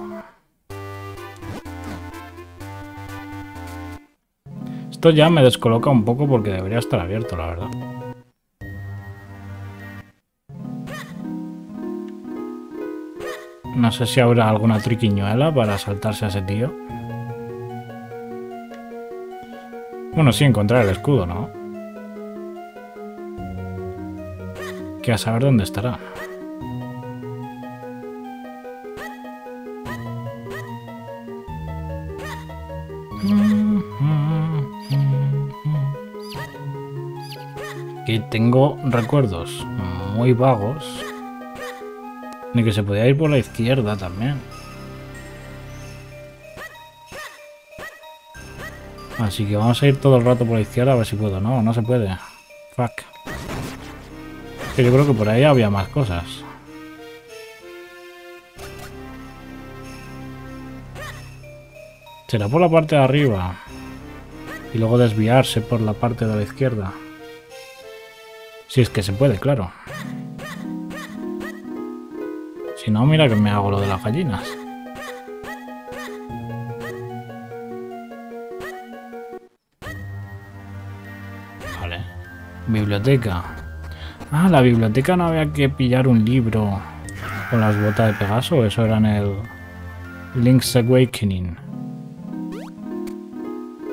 Esto ya me descoloca un poco porque debería estar abierto, la verdad. No sé si habrá alguna triquiñuela para saltarse a ese tío. Bueno, sí, encontrar el escudo, ¿no? Que a saber dónde estará. Tengo recuerdos muy vagos de que se podía ir por la izquierda también. Así que vamos a ir todo el rato por la izquierda a ver si puedo. No, no se puede. Fuck. Que yo creo que por ahí había más cosas. Será por la parte de arriba. Y luego desviarse por la parte de la izquierda. Si es que se puede, claro. Si no, mira que me hago lo de las gallinas. Vale. Biblioteca. Ah, la biblioteca no había que pillar un libro con las botas de Pegaso. Eso era en el Link's Awakening.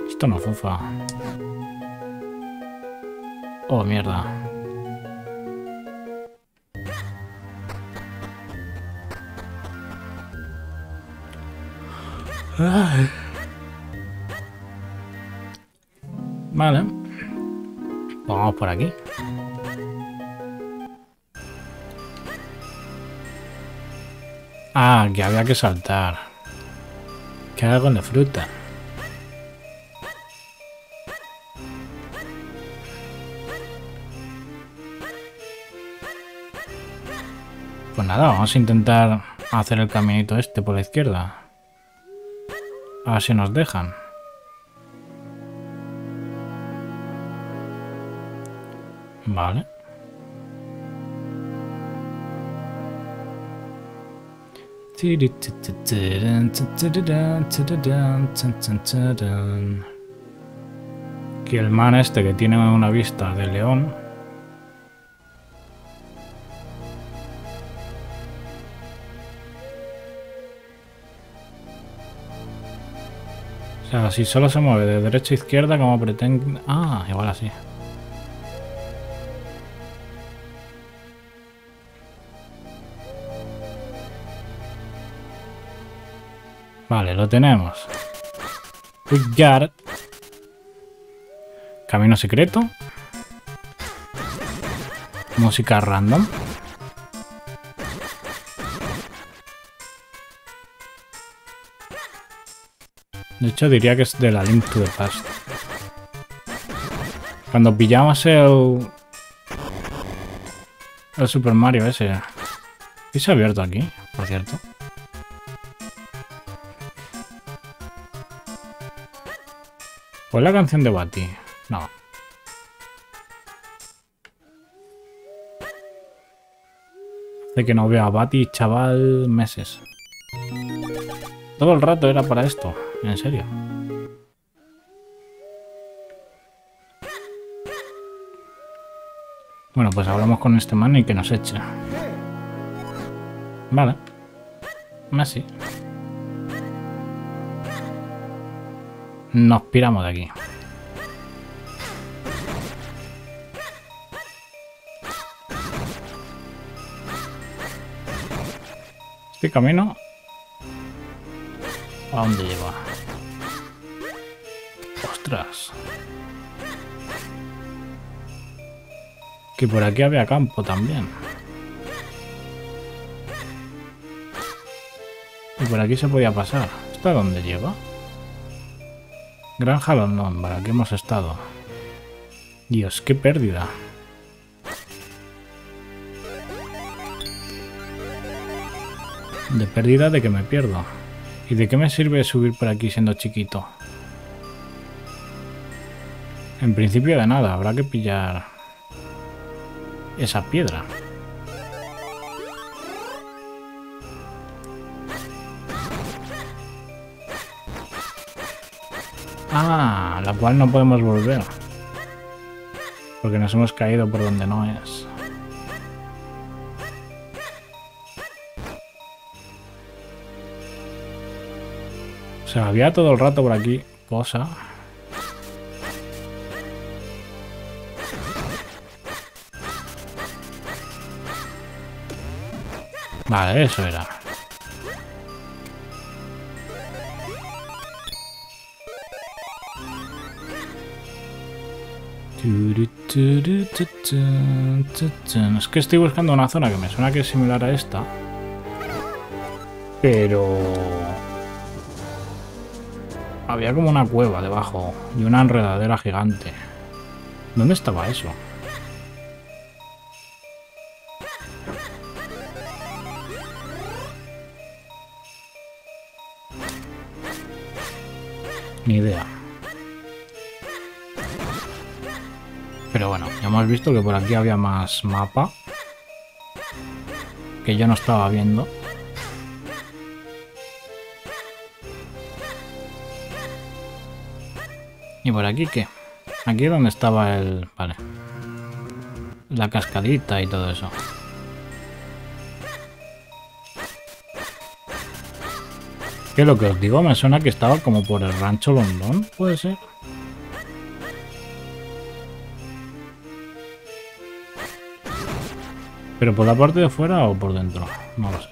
Esto no fufa. Oh, mierda. Vale. Vamos por aquí. Ah, que había que saltar. ¿Qué hago con la fruta? Pues nada, vamos a intentar hacer el caminito este por la izquierda. A ver si nos dejan. Vale. Que el man este que tiene una vista de león. Sea, si solo se mueve de derecha a izquierda como pretende... Ah, igual así. Vale, lo tenemos. Got Camino secreto. Música random. De hecho, diría que es de la Link to the Past. Cuando pillamos el... El Super Mario ese. ¿Y se ha abierto aquí, por cierto? ¿Fue la canción de Bati? No. Hace que no veo a Bati, chaval, meses. Todo el rato era para esto, en serio. Bueno, pues hablamos con este man y que nos eche. Vale. Así. Nos piramos de aquí. Este camino... ¿A dónde lleva? ¡Ostras! Que por aquí había campo también. Y por aquí se podía pasar. ¿Esto a dónde lleva? Granja London, para que hemos estado. Dios, qué pérdida. De pérdida de que me pierdo. ¿Y de qué me sirve subir por aquí siendo chiquito? En principio de nada, habrá que pillar esa piedra. Ah, la cual no podemos volver. Porque nos hemos caído por donde no es. O sea, había todo el rato por aquí cosa. Vale, eso era. Es que estoy buscando una zona que me suena que es similar a esta. Pero... Había como una cueva debajo y una enredadera gigante. ¿Dónde estaba eso? Ni idea. Pero bueno, ya hemos visto que por aquí había más mapa. Que yo no estaba viendo. ¿Y por aquí qué? Aquí es donde estaba el... Vale. La cascadita y todo eso. ¿Qué lo que os digo? Me suena que estaba como por el rancho London, ¿puede ser? ¿Pero por la parte de fuera o por dentro? No lo sé.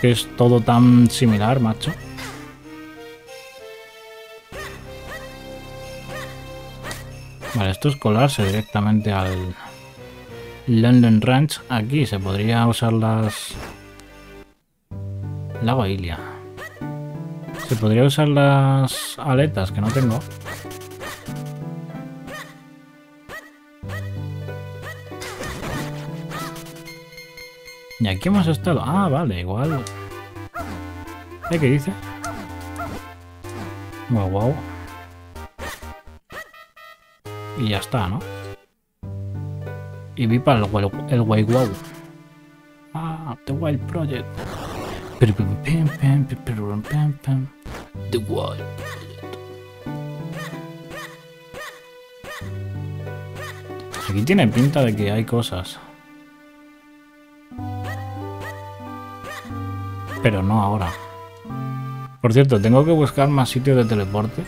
que es todo tan similar, macho. Vale, esto es colarse directamente al London Ranch. Aquí se podría usar las... La vailla. Se podría usar las aletas que no tengo. ¿Y aquí hemos estado? Ah, vale, igual. ¿Eh, ¿Qué dice? Wow, wow. Y ya está, ¿no? Y vi para el, el, el Wow. Ah, The Wild Project. The Wild Aquí tiene pinta de que hay cosas. Pero no ahora. Por cierto, tengo que buscar más sitios de teleporte.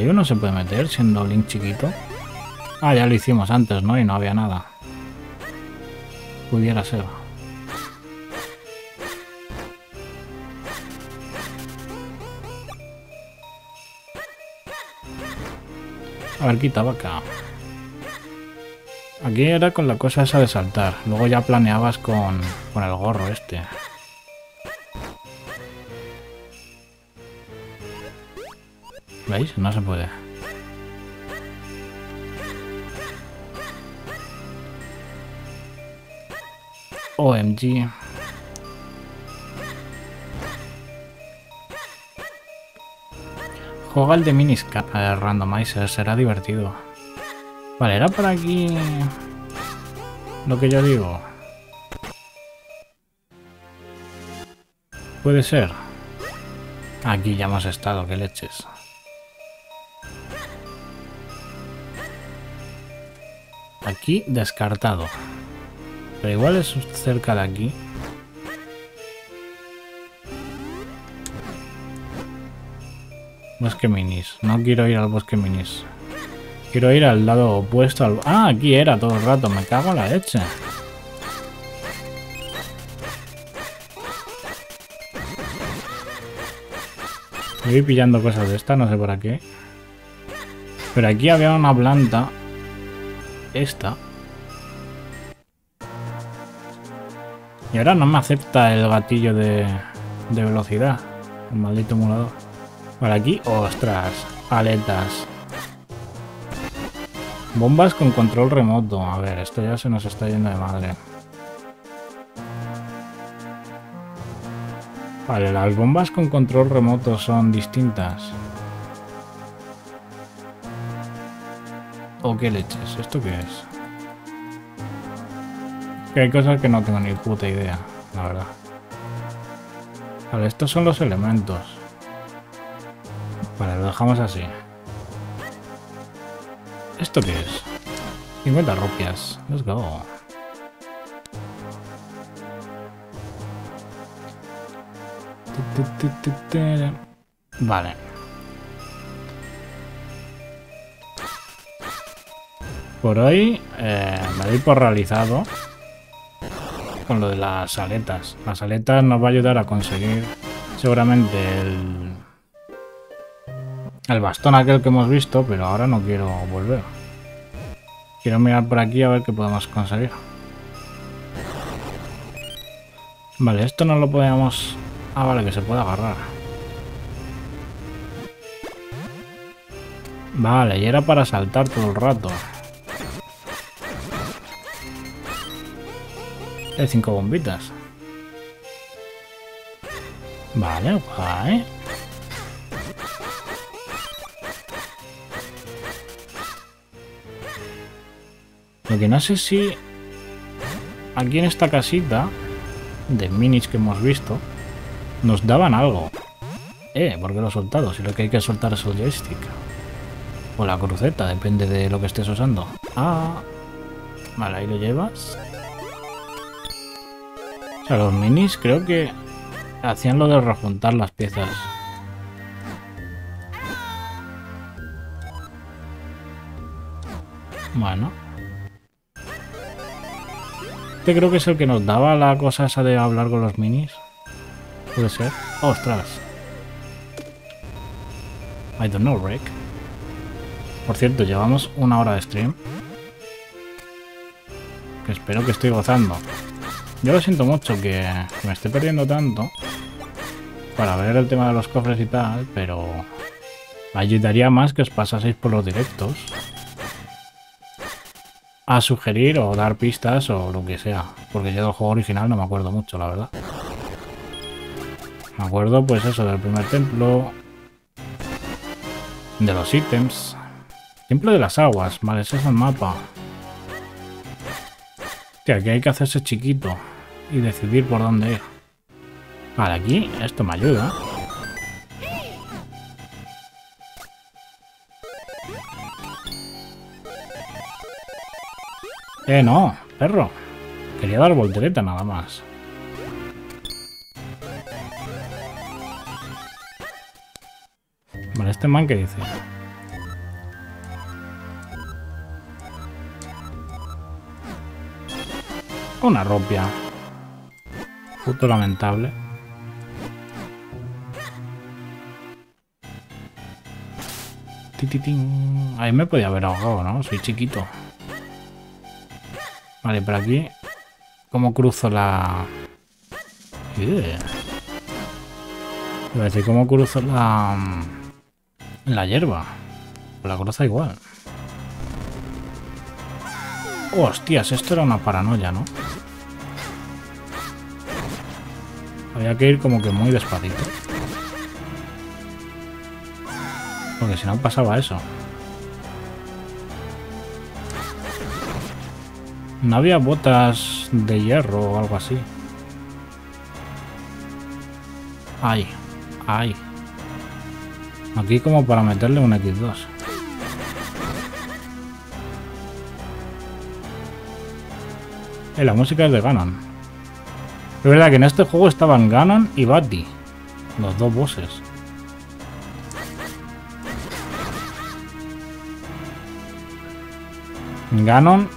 Ahí uno se puede meter siendo Link chiquito. Ah, ya lo hicimos antes, ¿no? Y no había nada. Pudiera ser. A ver, quita vaca. Aquí era con la cosa esa de saltar. Luego ya planeabas con, con el gorro este. ¿Veis? No se puede. OMG. Juega el de Miniscar eh, Randomizer, será divertido. Vale, era por aquí lo que yo digo. Puede ser. Aquí ya hemos estado, que leches. Aquí descartado. Pero igual es cerca de aquí. Bosque minis. No quiero ir al bosque minis. Quiero ir al lado opuesto al... Ah, aquí era todo el rato. Me cago en la leche. Voy pillando cosas de esta, no sé por qué. Pero aquí había una planta. Esta. Y ahora no me acepta el gatillo de, de velocidad. El maldito emulador. Por aquí, ostras, aletas. Bombas con control remoto. A ver, esto ya se nos está yendo de madre. Vale, las bombas con control remoto son distintas. ¿O qué leches? ¿Esto qué es? Que hay cosas que no tengo ni puta idea, la verdad. Vale, estos son los elementos. Vale, lo dejamos así. ¿Esto qué es? 50 rupias. Let's go. Vale. Por hoy eh, me doy por realizado con lo de las aletas. Las aletas nos va a ayudar a conseguir seguramente el, el bastón aquel que hemos visto, pero ahora no quiero volver. Quiero mirar por aquí a ver qué podemos conseguir. Vale, esto no lo podemos... Ah, vale, que se puede agarrar. Vale, y era para saltar todo el rato. Hay cinco bombitas. Vale, guay. Lo que no sé si aquí en esta casita de minis que hemos visto nos daban algo. Eh, ¿por qué lo he soltado? Si lo que hay que soltar es el joystick. O la cruceta, depende de lo que estés usando. Ah, vale, ahí lo llevas. Sea, los minis creo que hacían lo de rejuntar las piezas. Bueno. Este creo que es el que nos daba la cosa esa de hablar con los minis. Puede ser. ¡Ostras! I don't know, Rick. Por cierto, llevamos una hora de stream. Que espero que estoy gozando. Yo lo siento mucho que me esté perdiendo tanto para ver el tema de los cofres y tal, pero ayudaría más que os pasaseis por los directos a sugerir o dar pistas o lo que sea. Porque yo del juego original no me acuerdo mucho, la verdad. Me acuerdo, pues eso, del primer templo. De los ítems. Templo de las aguas, vale, ese es el mapa. Aquí hay que hacerse chiquito y decidir por dónde ir. Vale, aquí esto me ayuda. Eh, no, perro. Quería dar voltereta nada más. Vale, este man que dice. Una ropia. Puto lamentable. Ahí me podía haber ahogado, ¿no? Soy chiquito. Vale, por aquí. ¿Cómo cruzo la...? Yeah. A decir, ¿cómo cruzo la... La hierba? La cruza igual. Hostias, esto era una paranoia, ¿no? Había que ir como que muy despacito. Porque si no pasaba eso. No había botas de hierro o algo así. Ay, ay. Aquí como para meterle un X2. Eh, la música es de Ganon. Es verdad que en este juego estaban Ganon y Buddy. Los dos bosses. Ganon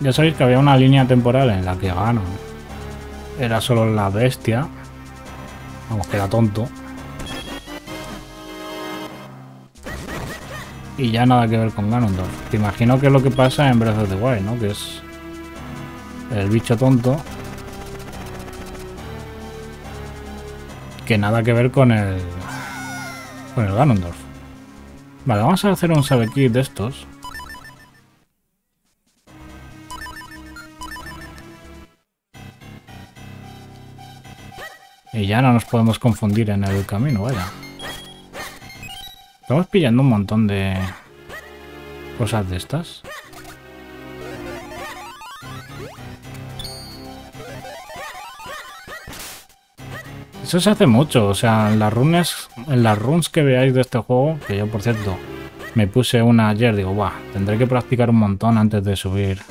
ya sabéis que había una línea temporal en la que Ganon era solo la bestia. Vamos, que era tonto. Y ya nada que ver con Ganondorf. Te imagino que es lo que pasa en Breath of the Wild, ¿no? Que es el bicho tonto. Que nada que ver con el... Con el Ganondorf. Vale, vamos a hacer un sabe de estos. Y ya no nos podemos confundir en el camino, vaya. Estamos pillando un montón de cosas de estas. Eso se hace mucho, o sea, en las runes, en las runes que veáis de este juego, que yo por cierto me puse una ayer, digo, va, tendré que practicar un montón antes de subir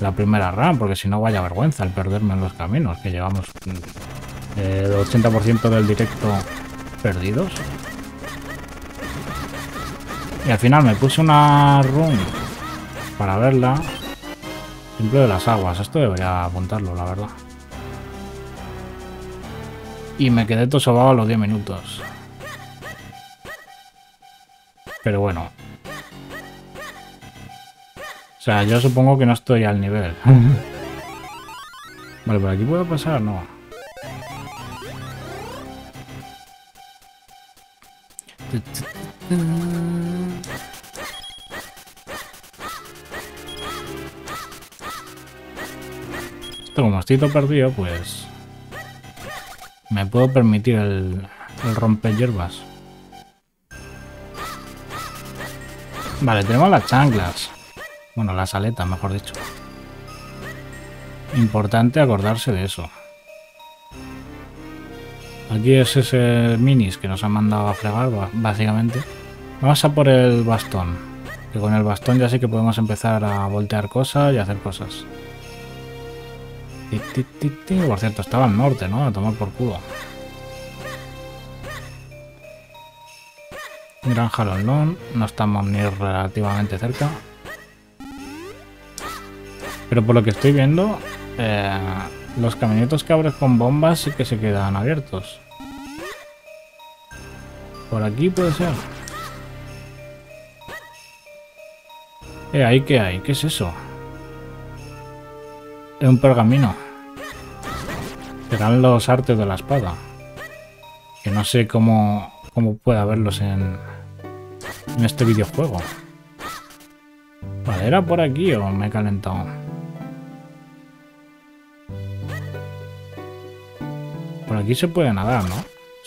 la primera run, porque si no vaya vergüenza el perderme en los caminos, que llevamos el 80% del directo perdidos. Y al final me puse una run para verla. Templo de las aguas. Esto debería apuntarlo, la verdad. Y me quedé tosobado a los 10 minutos. Pero bueno. O sea, yo supongo que no estoy al nivel. vale, por aquí puedo pasar, no. Esto como estoy todo perdido, pues... Me puedo permitir el, el romper hierbas. Vale, tenemos las chanclas. Bueno, las aletas, mejor dicho. Importante acordarse de eso. Aquí es ese minis que nos han mandado a fregar, básicamente. Vamos a por el bastón. Que con el bastón ya sí que podemos empezar a voltear cosas y hacer cosas. Por cierto, estaba al norte, ¿no? A tomar por culo. Gran jalón, no estamos ni relativamente cerca. Pero por lo que estoy viendo, eh, los camionetos que abres con bombas sí que se quedan abiertos. Por aquí puede ser. Eh, ¿ahí qué hay? ¿Qué es eso? Es un pergamino. Serán los artes de la espada. Que no sé cómo, cómo puede haberlos en, en este videojuego. Vale, ¿era por aquí o me he calentado? Por aquí se puede nadar, ¿no?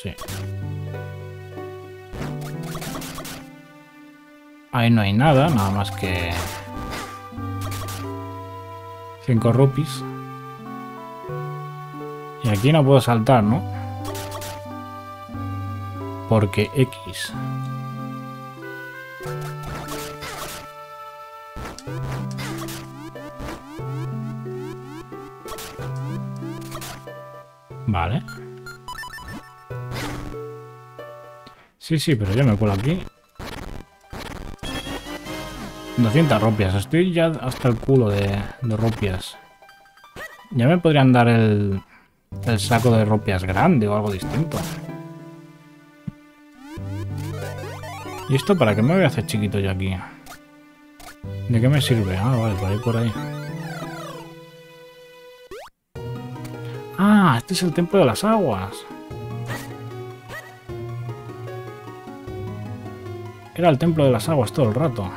Sí. Ahí no hay nada, nada más que... 5 rupees. Y aquí no puedo saltar, ¿no? Porque X. Vale. Sí, sí, pero yo me cuelo aquí. 200 rupias. Estoy ya hasta el culo de, de rupias. Ya me podrían dar el, saco de rupias grande o algo distinto. ¿Y esto para qué me voy a hacer chiquito yo aquí? ¿De qué me sirve? Ah, vale, por ahí, por ahí. Ah, este es el templo de las aguas. Era el templo de las aguas todo el rato.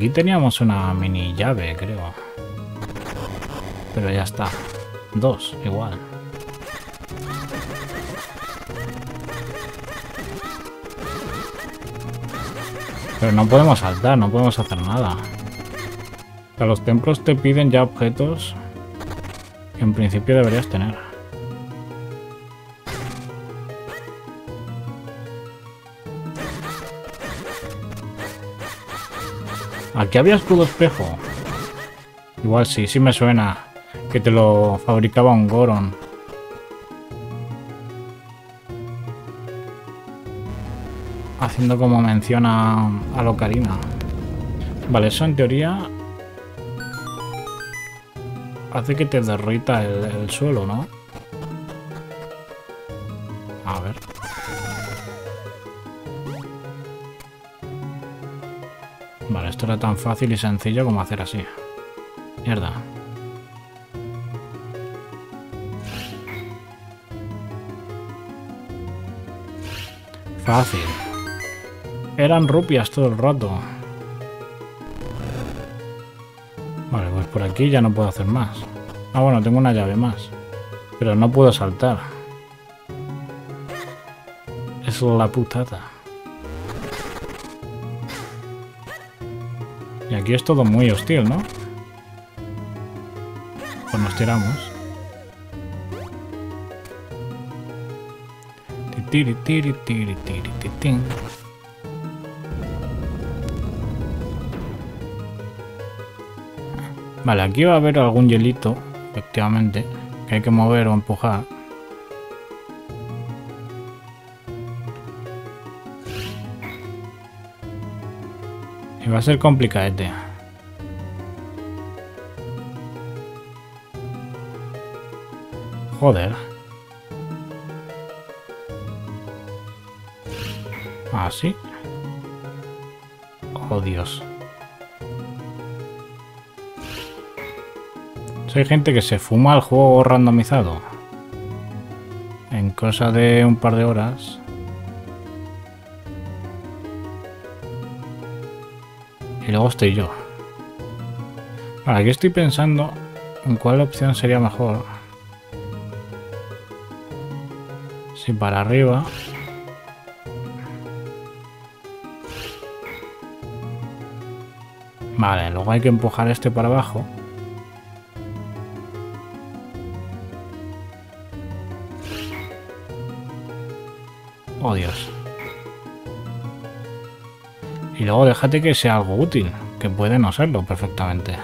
Aquí teníamos una mini llave, creo. Pero ya está. Dos, igual. Pero no podemos saltar, no podemos hacer nada. O los templos te piden ya objetos que en principio deberías tener. Aquí había escudo espejo. Igual sí, sí me suena que te lo fabricaba un Goron. Haciendo como menciona a Locarina. Vale, eso en teoría hace que te derrita el, el suelo, ¿no? Era tan fácil y sencillo como hacer así. Mierda. Fácil. Eran rupias todo el rato. Vale, pues por aquí ya no puedo hacer más. Ah, bueno, tengo una llave más. Pero no puedo saltar. Es la putada. Aquí es todo muy hostil, ¿no? Pues nos tiramos. Tiri, tiri, tiri. Vale, aquí va a haber algún hielito, efectivamente, que hay que mover o empujar. Va a ser complicadete. Joder. Así. Oh, Dios. Hay gente que se fuma el juego randomizado. En cosa de un par de horas. Luego estoy yo. Vale, aquí estoy pensando en cuál opción sería mejor. Si para arriba... Vale, luego hay que empujar este para abajo. Oh, Dios. Y luego déjate que sea algo útil, que puede no serlo perfectamente.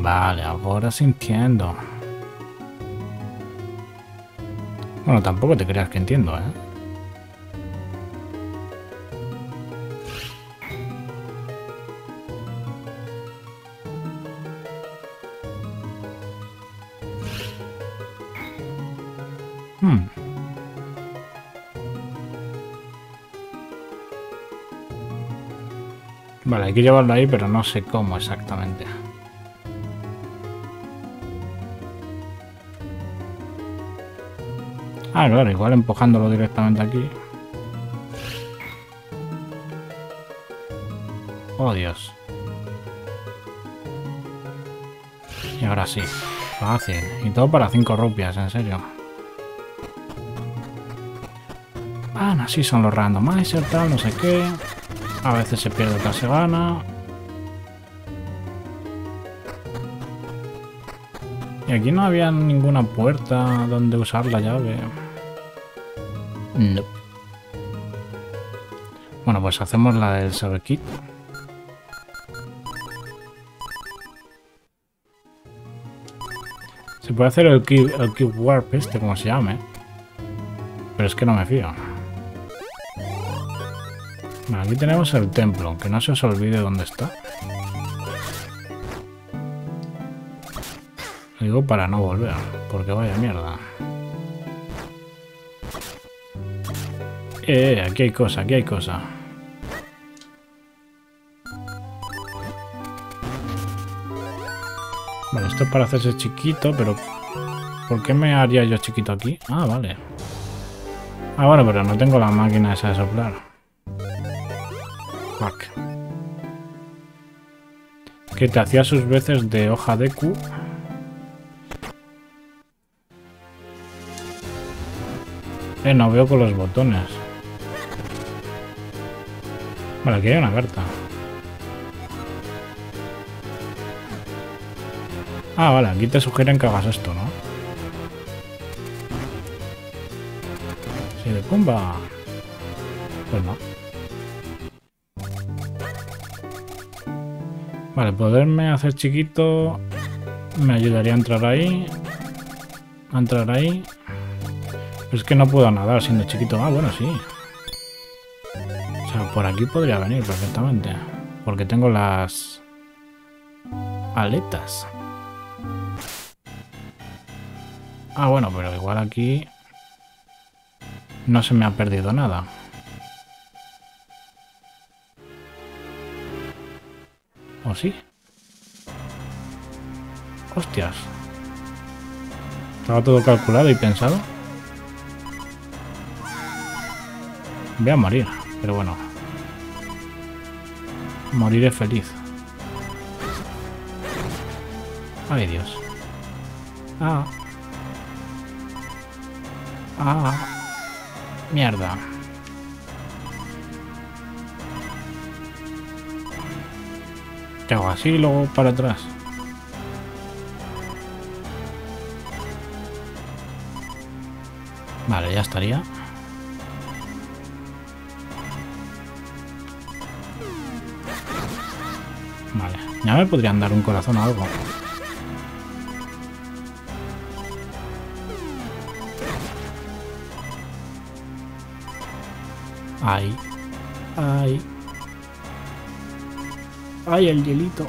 Vale, ahora sintiendo. Bueno, tampoco te creas que entiendo, ¿eh? Que llevarlo ahí, pero no sé cómo exactamente. Ah, claro, igual empujándolo directamente aquí. Oh, Dios. Y ahora sí. Fácil. Y todo para 5 rupias, en serio. Ah, así son los randomizer, tal, no sé qué. A veces se pierde, otra se gana. Y aquí no había ninguna puerta donde usar la llave. No. Bueno, pues hacemos la del saber kit. Se puede hacer el key, el warp este, como se llame. Pero es que no me fío. Aquí tenemos el templo, que no se os olvide dónde está. digo para no volver, porque vaya mierda. Eh, aquí hay cosa, aquí hay cosa. Vale, esto es para hacerse chiquito, pero... ¿Por qué me haría yo chiquito aquí? Ah, vale. Ah, bueno, pero no tengo la máquina esa de soplar. Fuck. Que te hacía sus veces de hoja de Q. Eh, no veo con los botones. Vale, aquí hay una carta. Ah, vale, aquí te sugieren que hagas esto, ¿no? Sí, de pumba. Pues no. Vale, poderme hacer chiquito me ayudaría a entrar ahí. A entrar ahí. Es que no puedo nadar siendo chiquito. Ah, bueno, sí por aquí podría venir perfectamente. Porque tengo las aletas. Ah, bueno, pero igual aquí no se me ha perdido nada. ¿O sí? Hostias. Estaba todo calculado y pensado. Voy a morir, pero bueno. Moriré feliz. Ay, Dios. Ah. Ah. Mierda. ¿Qué hago así y luego para atrás? Vale, ya estaría. Ya me podrían dar un corazón o algo. Ay. Ay. Ay, el hielito.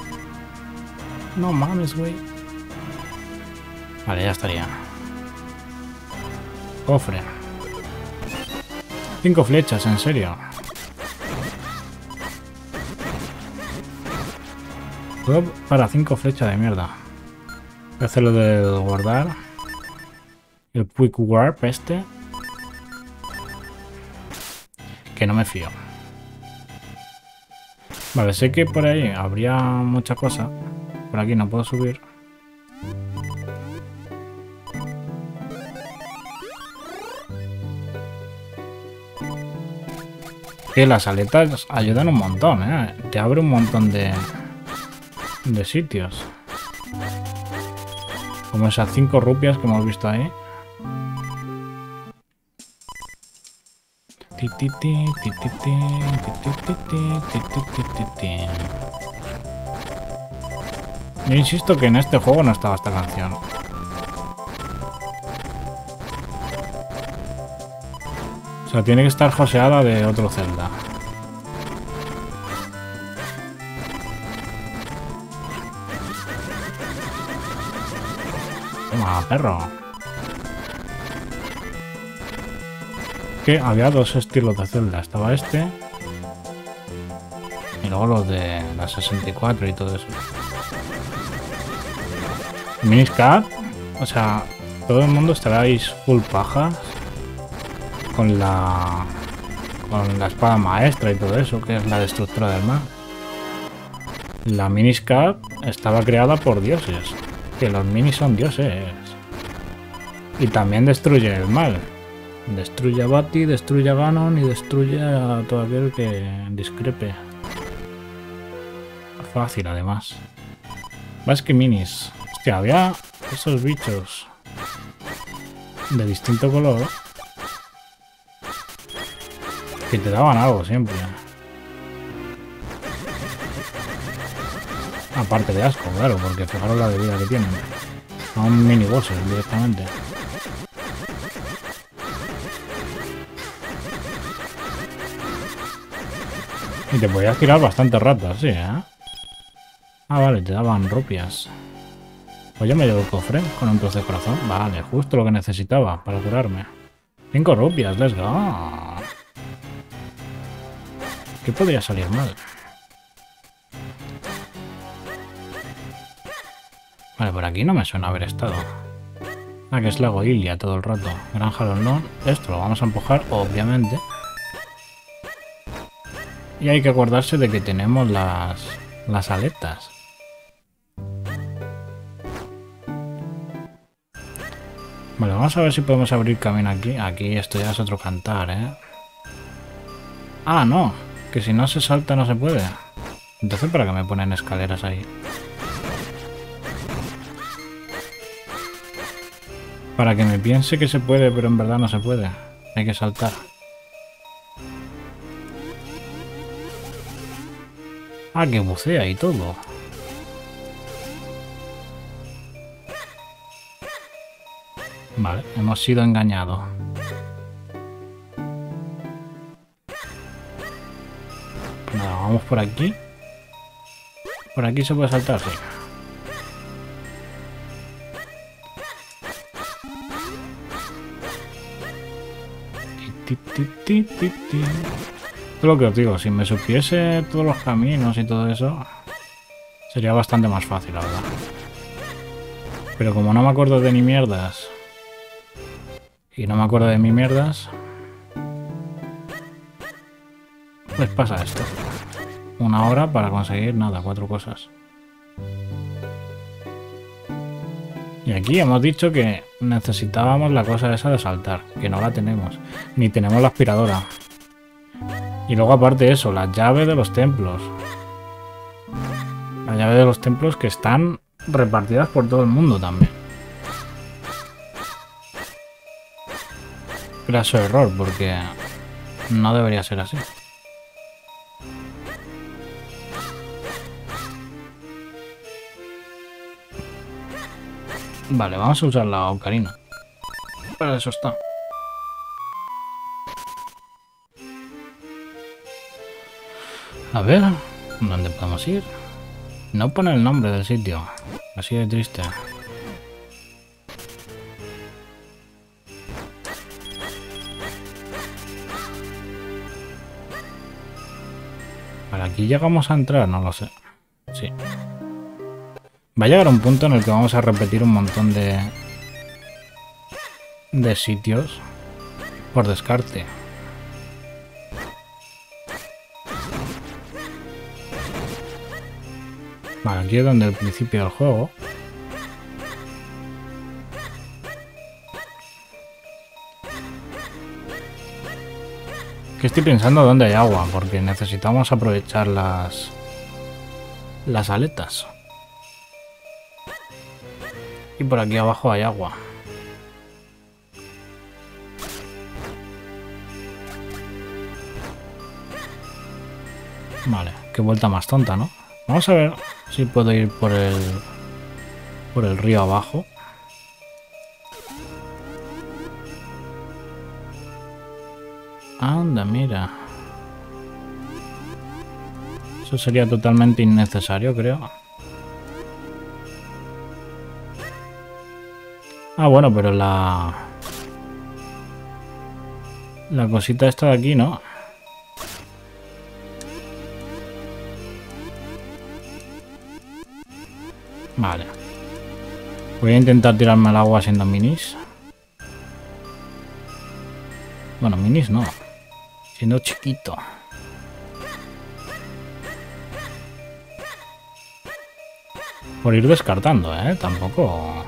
No mames, güey. Vale, ya estaría. Cofre. Cinco flechas, en serio. para cinco flechas de mierda. Voy a hacer lo de guardar. El quick warp este. Que no me fío. Vale, sé que por ahí habría mucha cosa. Por aquí no puedo subir. Que las aletas ayudan un montón, ¿eh? Te abre un montón de de sitios. Como esas 5 rupias que hemos visto ahí. Yo insisto que en este juego no estaba esta canción. O sea, tiene que estar joseada de otro Zelda. Toma, perro. Había dos estilos de Zelda. Estaba este. Y luego los de la 64 y todo eso. Miniscap. O sea, todo el mundo estaráis full paja con la con la espada maestra y todo eso, que es la destructora del mar. La Miniscap estaba creada por dioses, que los minis son dioses. Y también destruye el mal. Destruye a Bati, destruye a Ganon y destruye a todo aquel que discrepe. Fácil además. Más que minis. Hostia, había esos bichos de distinto color que te daban algo siempre. Aparte de asco, claro, porque fijaros la de vida que tienen. Son mini bosses directamente. Te podías tirar bastante rato, sí, ¿eh? Ah, vale, te daban rupias. Pues yo me llevo el cofre con un trozo de corazón. Vale, justo lo que necesitaba para curarme. Cinco rupias, let's go. ¿Qué podría salir mal? Vale, por aquí no me suena haber estado. Ah, que es la Goilia todo el rato. Granja no. Esto lo vamos a empujar, obviamente. Y hay que acordarse de que tenemos las, las aletas. Vale, vamos a ver si podemos abrir camino aquí. Aquí esto ya es otro cantar, ¿eh? Ah, no. Que si no se salta no se puede. Entonces, ¿para qué me ponen escaleras ahí? Para que me piense que se puede, pero en verdad no se puede. Hay que saltar. Ah, que bucea y todo. Vale, hemos sido engañados. vamos por aquí. Por aquí se puede saltar, sí. Lo que os digo, si me supiese todos los caminos y todo eso, sería bastante más fácil, la verdad. Pero como no me acuerdo de ni mierdas, y no me acuerdo de mi mierdas, pues pasa esto una hora para conseguir nada, cuatro cosas. Y aquí hemos dicho que necesitábamos la cosa esa de saltar, que no la tenemos. Ni tenemos la aspiradora. Y luego aparte eso, las llaves de los templos. Las llaves de los templos que están repartidas por todo el mundo también. Graso error, porque no debería ser así. Vale, vamos a usar la ocarina. Para eso está. A ver, ¿dónde podemos ir? No pone el nombre del sitio. Así de triste. Para aquí llegamos a entrar, no lo sé. Sí. Va a llegar un punto en el que vamos a repetir un montón de, de sitios por descarte. Aquí es donde el principio del juego. Que estoy pensando dónde hay agua, porque necesitamos aprovechar las, las aletas. Y por aquí abajo hay agua. Vale, qué vuelta más tonta, ¿no? Vamos a ver si puedo ir por el... por el río abajo. Anda, mira. Eso sería totalmente innecesario, creo. Ah, bueno, pero la... La cosita está de aquí, ¿no? Vale. Voy a intentar tirarme al agua siendo minis. Bueno, minis no. Siendo chiquito. Por ir descartando, ¿eh? Tampoco...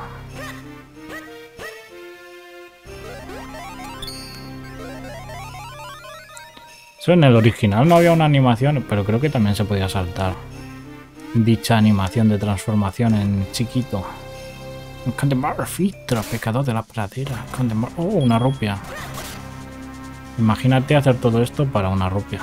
Eso en el original no había una animación, pero creo que también se podía saltar dicha animación de transformación en chiquito. Candemar, Fitra, pecador de la pradera. oh, una rupia. Imagínate hacer todo esto para una rupia.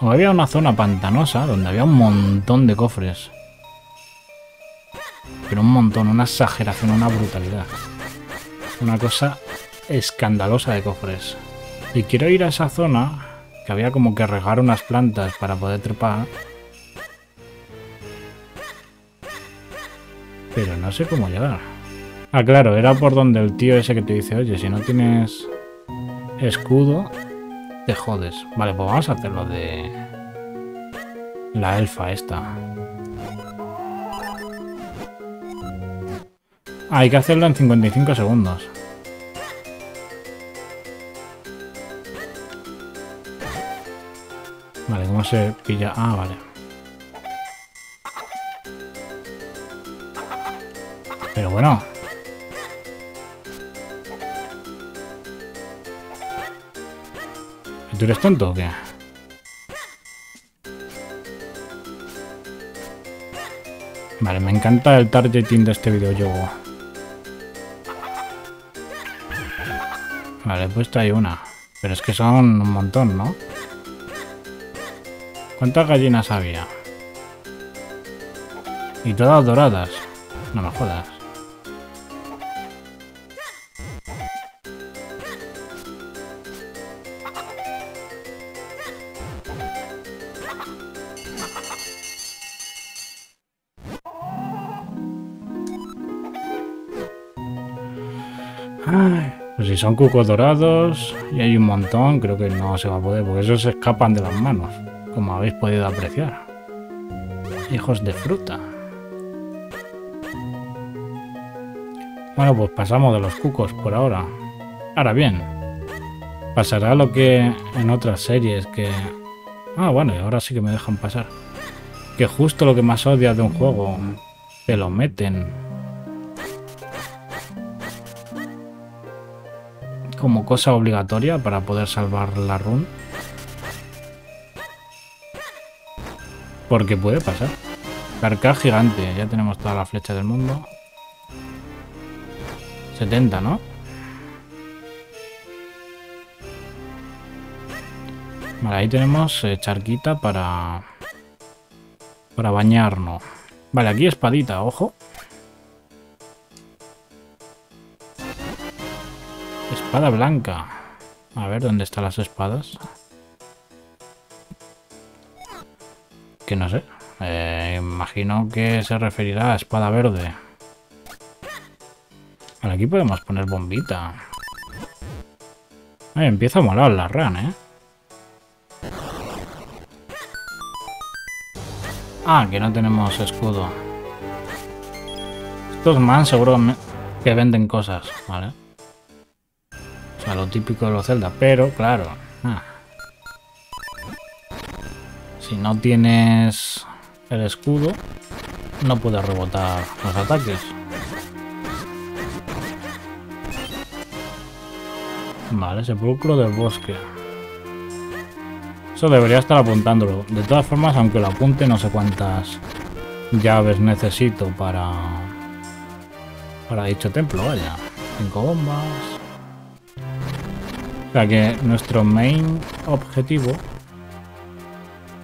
Había una zona pantanosa donde había un montón de cofres. Pero un montón, una exageración, una brutalidad. Una cosa escandalosa de cofres. Y quiero ir a esa zona, que había como que regar unas plantas para poder trepar. Pero no sé cómo llegar. Ah, claro, era por donde el tío ese que te dice, oye, si no tienes escudo, te jodes. Vale, pues vamos a hacerlo de... La elfa esta. Ah, hay que hacerlo en 55 segundos. Vale, ¿cómo se pilla? Ah, vale. Pero bueno, ¿Tú eres tonto o qué? Vale, me encanta el targeting de este videojuego. Vale, puesto ahí una. Pero es que son un montón, ¿no? ¿Cuántas gallinas había? Y todas doradas. No me jodas. Si son cucos dorados y hay un montón, creo que no se va a poder, porque esos se escapan de las manos, como habéis podido apreciar. Hijos de fruta. Bueno, pues pasamos de los cucos por ahora. Ahora bien, pasará lo que en otras series que... Ah, bueno, y ahora sí que me dejan pasar. Que justo lo que más odias de un juego te lo meten como cosa obligatoria para poder salvar la run. Porque puede pasar. Carca gigante, ya tenemos toda la flecha del mundo. 70, ¿no? Vale, ahí tenemos eh, charquita para... Para bañarnos. Vale, aquí espadita, ojo. Espada blanca. A ver, ¿dónde están las espadas? Que no sé. Eh, imagino que se referirá a espada verde. Aquí podemos poner bombita. empieza a molar la run, ¿eh? Ah, que no tenemos escudo. Estos man seguro que venden cosas, ¿vale? A lo típico de los Zelda, pero claro. Ah. Si no tienes el escudo, no puedes rebotar los ataques. Vale, sepulcro del bosque. Eso debería estar apuntándolo. De todas formas, aunque lo apunte, no sé cuántas llaves necesito para... Para dicho templo, vaya. Cinco bombas sea que nuestro main objetivo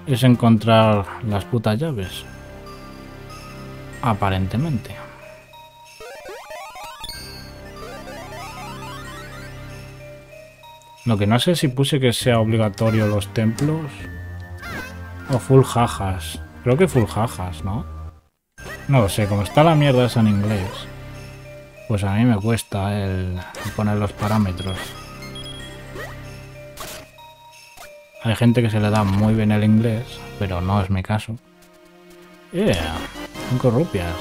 es encontrar las putas llaves. Aparentemente. Lo que no sé si puse que sea obligatorio los templos o full jajas. Creo que full jajas, ¿no? No lo sé, como está la mierda esa en inglés, pues a mí me cuesta el poner los parámetros. Hay gente que se le da muy bien el inglés, pero no es mi caso. Yeah, 5 rupias.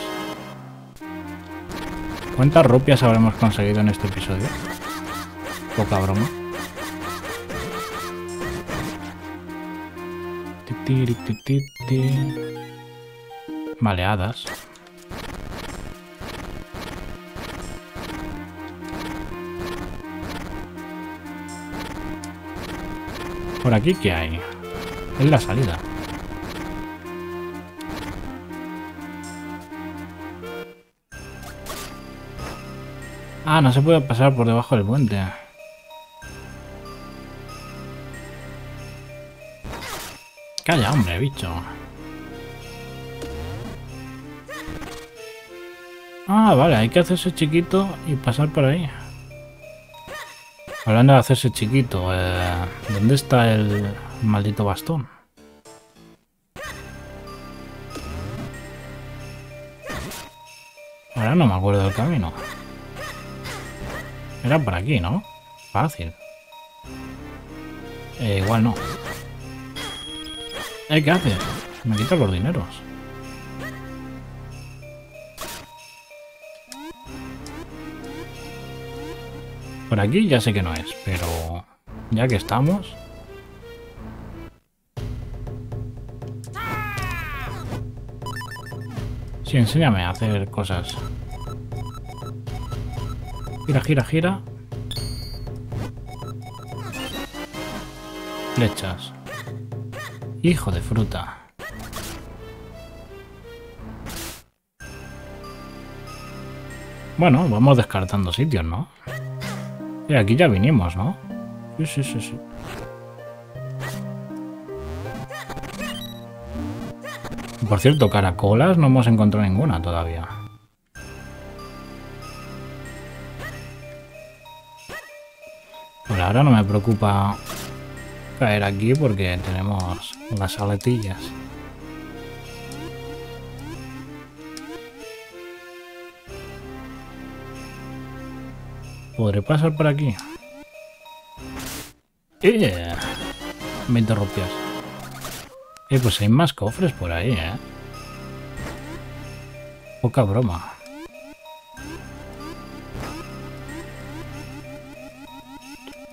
¿Cuántas rupias habremos conseguido en este episodio? Poca broma. Maleadas. ¿Por aquí qué hay? Es la salida. Ah, no se puede pasar por debajo del puente. Calla, hombre, bicho. Ah, vale, hay que hacerse chiquito y pasar por ahí. Hablando de hacerse chiquito, eh, ¿dónde está el maldito bastón? Ahora no me acuerdo del camino. Era por aquí, ¿no? Fácil. Eh, igual no. Eh, ¿qué haces? Me quitas los dineros. Por aquí ya sé que no es, pero ya que estamos... Sí, enséñame a hacer cosas. Gira, gira, gira. Flechas. Hijo de fruta. Bueno, vamos descartando sitios, ¿no? Y aquí ya vinimos, ¿no? Sí, sí, sí, sí. Por cierto, caracolas no hemos encontrado ninguna todavía. Por ahora no me preocupa caer aquí porque tenemos las aletillas. ¿Podré pasar por aquí? ¡Eh! 20 rupias. Eh, pues hay más cofres por ahí, ¿eh? Poca broma.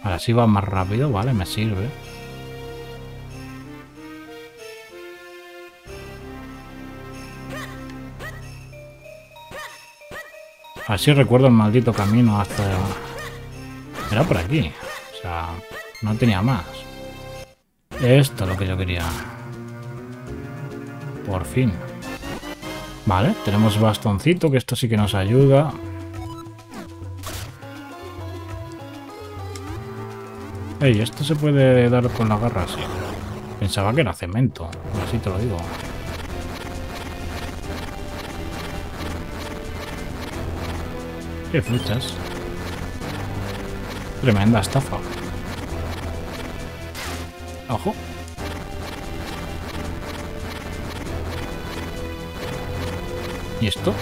Ahora sí va más rápido, vale, me sirve. Así recuerdo el maldito camino hasta... Era por aquí. O sea, no tenía más. Esto es lo que yo quería. Por fin. Vale, tenemos bastoncito, que esto sí que nos ayuda. Ey, esto se puede dar con la garra así. Pensaba que era cemento, así te lo digo. Qué flechas. Tremenda estafa. Ojo. ¿Y esto?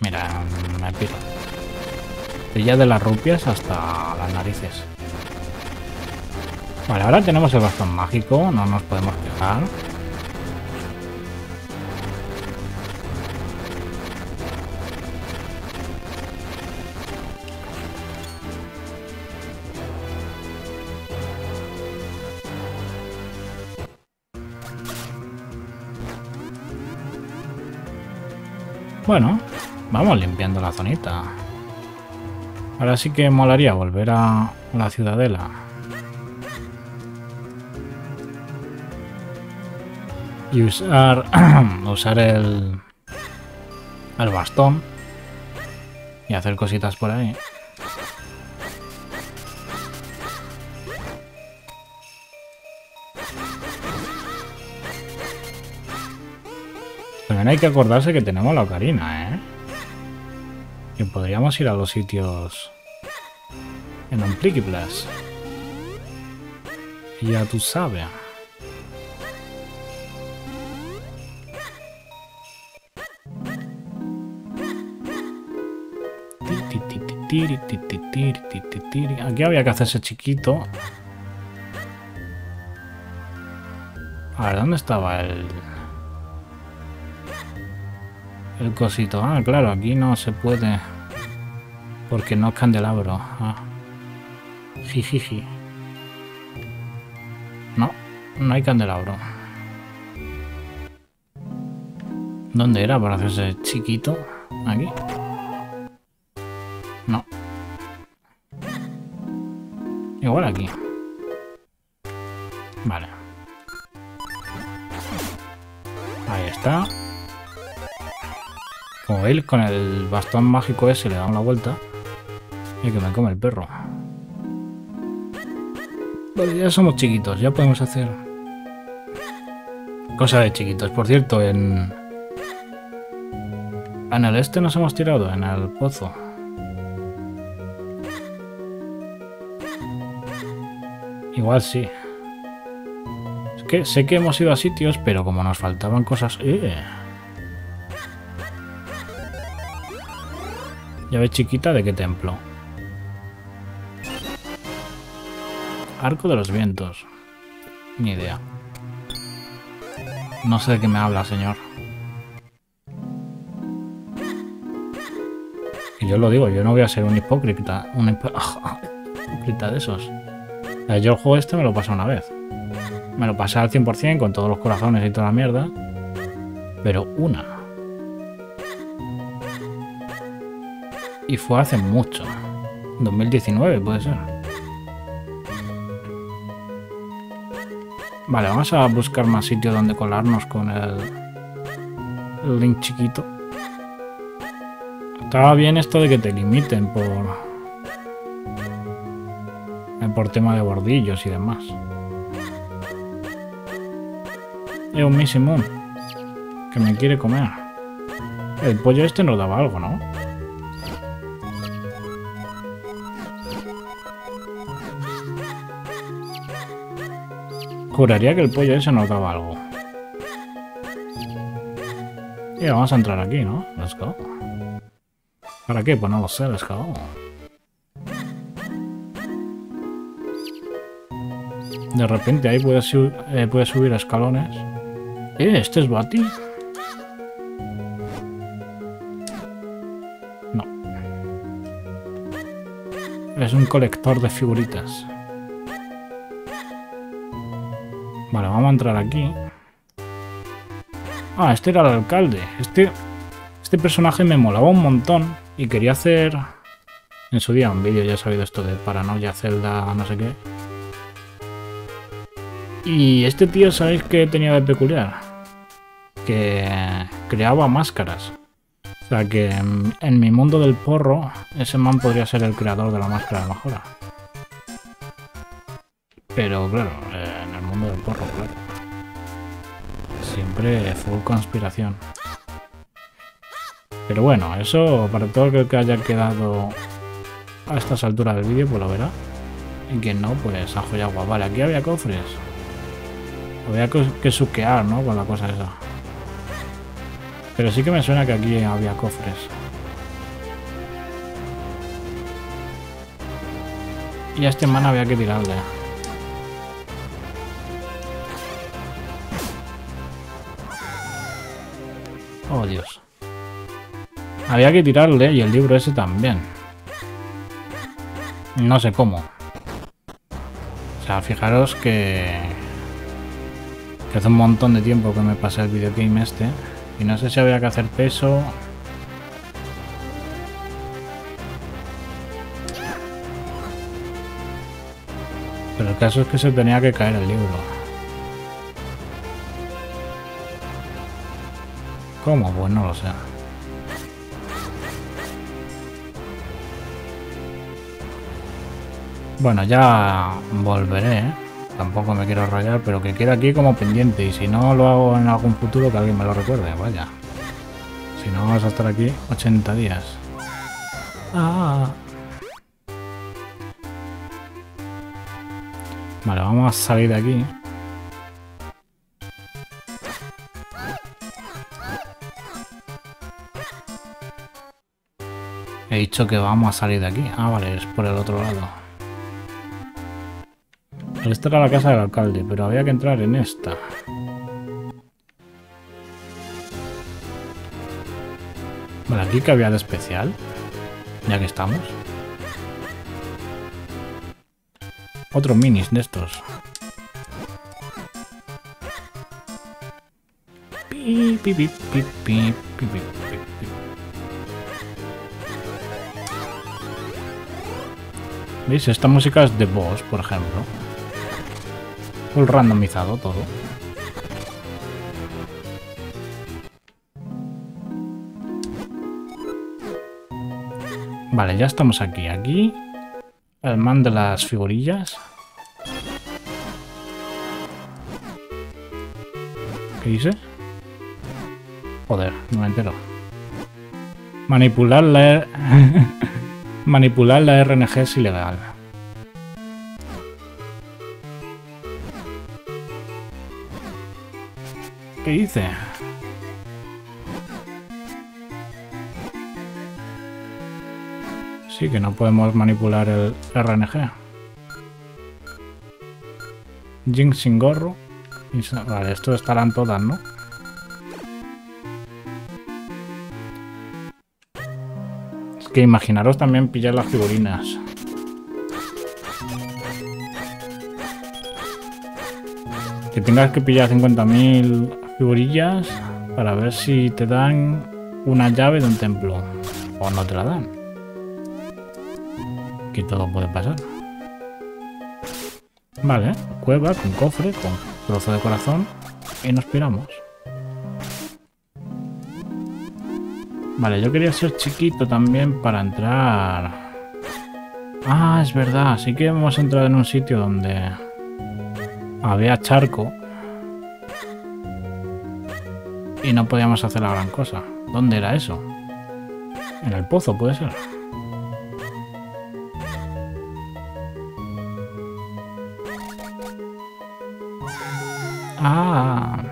Mira, me piro. Ya de las rupias hasta las narices. Vale, ahora tenemos el bastón mágico, no nos podemos quejar. Vamos limpiando la zonita. Ahora sí que molaría volver a la ciudadela. Y usar, usar el, el bastón. Y hacer cositas por ahí. También hay que acordarse que tenemos la ocarina, ¿eh? Podríamos ir a los sitios en un Plus. Ya tú sabes. Aquí había que hacerse chiquito. A ver, ¿dónde estaba el... El cosito? Ah, claro, aquí no se puede. Porque no candelabro. Ah. Jijiji. No, no hay candelabro. ¿Dónde era para hacerse chiquito? Aquí. No. Igual aquí. Vale. Ahí está. Como veis, con el bastón mágico ese le damos la vuelta. Y que me come el perro. Vale, ya somos chiquitos, ya podemos hacer... Cosa de chiquitos. Por cierto, en... En el este nos hemos tirado, en el pozo. Igual sí. Es que sé que hemos ido a sitios, pero como nos faltaban cosas... ¡Eh! Llave chiquita de qué templo. Arco de los vientos. Ni idea. No sé de qué me habla, señor. Y yo lo digo, yo no voy a ser un hipócrita. Un hipócrita de esos. Yo el juego este me lo pasé una vez. Me lo pasé al 100% con todos los corazones y toda la mierda. Pero una. Y fue hace mucho. 2019 puede ser. Vale, vamos a buscar más sitios donde colarnos con el, el link chiquito. Estaba bien esto de que te limiten por por tema de bordillos y demás. Es un Missy que me quiere comer. El pollo este nos daba algo, ¿no? Juraría que el pollo ese nos daba algo. Y vamos a entrar aquí, ¿no? Let's go. ¿Para qué? Pues no lo sé, let's go. De repente ahí puedes, eh, subir escalones. Eh, ¿este es Bati? No. Es un colector de figuritas. Vale, vamos a entrar aquí. Ah, este era el alcalde. Este, este personaje me molaba un montón y quería hacer en su día un vídeo, ya he sabido esto de paranoia, celda, no sé qué. Y este tío, ¿sabéis qué tenía de peculiar? Que creaba máscaras. O sea que en, mi mundo del porro, ese man podría ser el creador de la máscara de mejora. Pero claro, del porro, claro. Siempre full conspiración. Pero bueno, eso para todo el que haya quedado a estas alturas del vídeo, pues lo verá. Y quien no, pues ajo y agua. Vale, aquí había cofres. Había que suquear, ¿no? Con la cosa esa. Pero sí que me suena que aquí había cofres. Y a este man había que tirarle. Oh, Dios. Había que tirarle y el libro ese también. No sé cómo. O sea, fijaros que que hace un montón de tiempo que me pasa el videogame este. Y no sé si había que hacer peso. Pero el caso es que se tenía que caer el libro. ¿Cómo? Pues no lo sé. Bueno, ya volveré. ¿eh? Tampoco me quiero rayar, pero que quede aquí como pendiente. Y si no lo hago en algún futuro, que alguien me lo recuerde, vaya. Si no, vamos a estar aquí 80 días. Ah. Vale, vamos a salir de aquí. Dicho que vamos a salir de aquí. Ah, vale, es por el otro lado. Esta era la casa del alcalde, pero había que entrar en esta. Vale, aquí que había de especial. Ya que estamos. Otros minis de estos. Pi, pi, pi, pi, pi, pi, pi. ¿Veis? Esta música es de boss, por ejemplo. Full randomizado todo. Vale, ya estamos aquí. Aquí el man de las figurillas. ¿Qué dice? Joder, no me entero. Manipular la... Manipular la RNG es ilegal. ¿Qué dice? Sí, que no podemos manipular el RNG. Jinx sin gorro. Vale, esto estarán todas, ¿no? Que imaginaros también pillar las figurinas. Que tengas que pillar 50.000 figurillas para ver si te dan una llave de un templo. O no te la dan. Que todo puede pasar. Vale, cueva con cofre, con trozo de corazón. Y nos piramos. Vale, yo quería ser chiquito también para entrar. Ah, es verdad. Sí que hemos entrado en un sitio donde había charco. Y no podíamos hacer la gran cosa. ¿Dónde era eso? En el pozo, puede ser. Ah.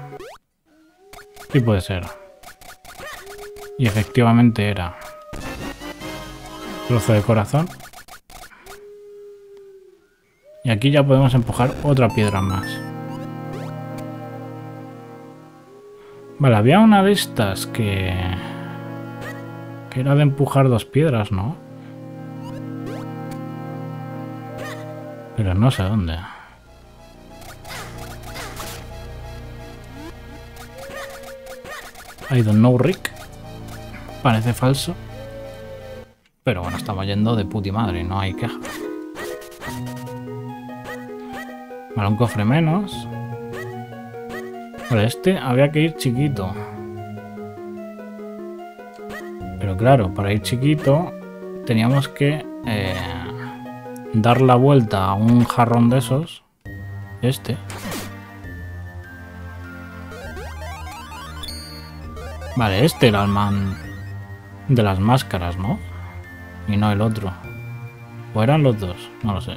Sí puede ser. Y efectivamente era trozo de corazón. Y aquí ya podemos empujar otra piedra más. Vale, había una de estas que... Que era de empujar dos piedras, ¿no? Pero no sé dónde. I don't know, Rick. Parece falso. Pero bueno, estamos yendo de puti madre, no hay queja. Vale, un cofre menos. Vale, este había que ir chiquito. Pero claro, para ir chiquito teníamos que eh, dar la vuelta a un jarrón de esos. Este. Vale, este era el man de las máscaras, ¿no? Y no el otro. ¿O eran los dos? No lo sé.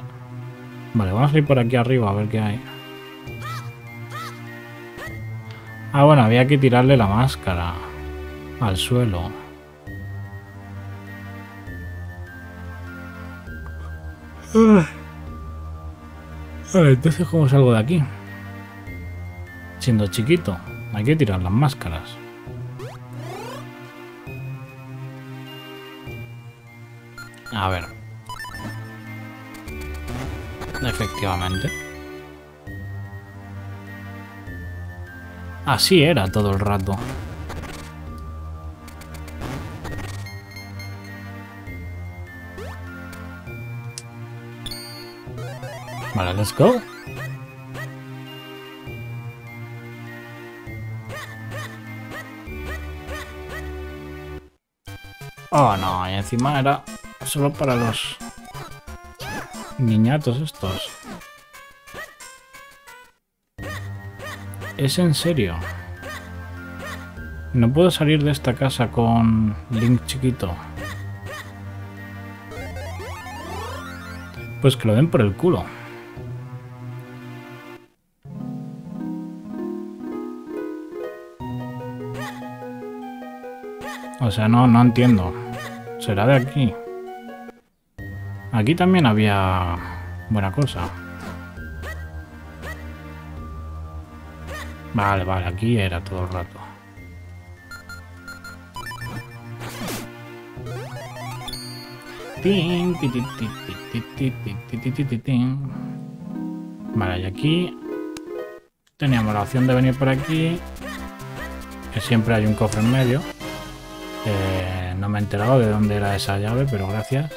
Vale, vamos a ir por aquí arriba a ver qué hay. Ah, bueno, había que tirarle la máscara al suelo. Vale, entonces ¿cómo salgo de aquí? Siendo chiquito, hay que tirar las máscaras. A ver. Efectivamente. Así era todo el rato. Vale, let's go. Oh no, y encima era solo para los niñatos estos. ¿Es en serio? No puedo salir de esta casa con Link chiquito. Pues que lo den por el culo. O sea, no, no entiendo. ¿Será de aquí? Aquí también había buena cosa. Vale, vale, aquí era todo el rato. Vale, y aquí teníamos la opción de venir por aquí, que siempre hay un cofre en medio. Eh, no me he enterado de dónde era esa llave, pero gracias.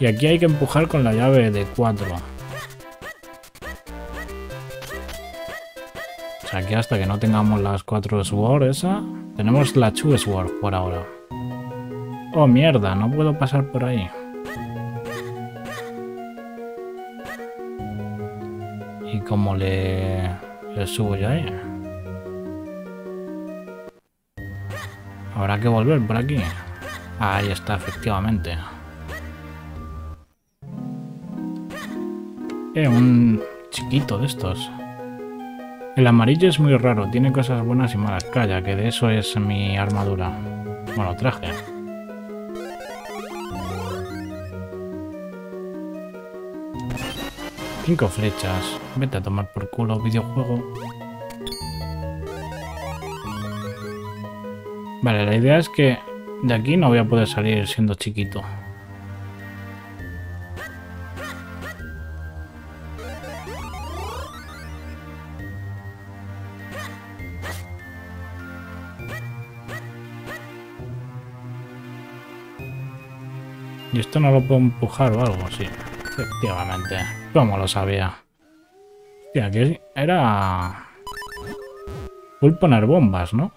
Y aquí hay que empujar con la llave de 4. O sea, aquí hasta que no tengamos las 4 Sword esa, tenemos la 2 Sword por ahora. Oh, mierda, no puedo pasar por ahí. ¿Y cómo le, le subo ya ahí? Habrá que volver por aquí. Ahí está, efectivamente. Eh, un chiquito de estos. El amarillo es muy raro, tiene cosas buenas y malas. Calla, que de eso es mi armadura. Bueno, traje. Cinco flechas. Vete a tomar por culo, videojuego. Vale, la idea es que de aquí no voy a poder salir siendo chiquito. Esto no lo puedo empujar o algo? Sí, efectivamente. ¿Cómo lo sabía? Hostia, que era... Full poner bombas, ¿no?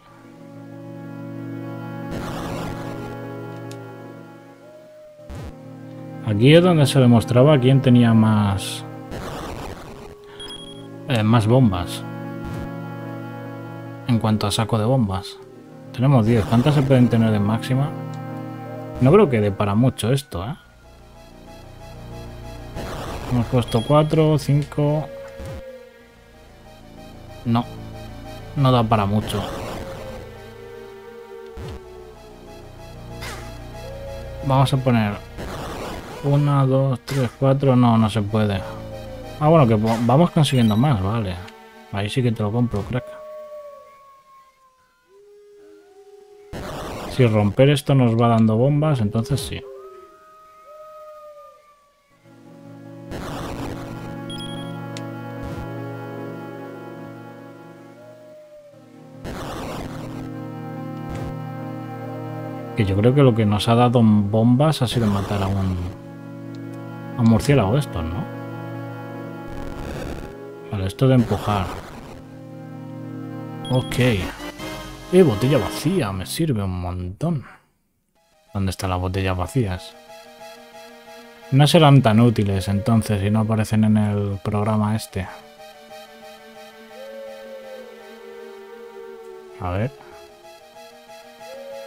Aquí es donde se demostraba quién tenía más... Eh, más bombas. En cuanto a saco de bombas. Tenemos 10. ¿Cuántas se pueden tener de máxima? No creo que dé para mucho esto, ¿eh? Hemos puesto 4, 5... No. No da para mucho. Vamos a poner... 1, 2, 3, 4... No, no se puede. Ah, bueno, que vamos consiguiendo más, vale. Ahí sí que te lo compro, crack. Si romper esto nos va dando bombas, entonces sí. Que yo creo que lo que nos ha dado bombas ha sido matar a un... A un murciélago de estos, ¿no? Vale, esto de empujar. Ok. Eh, botella vacía, me sirve un montón. ¿Dónde están las botellas vacías? No serán tan útiles entonces si no aparecen en el programa este. A ver.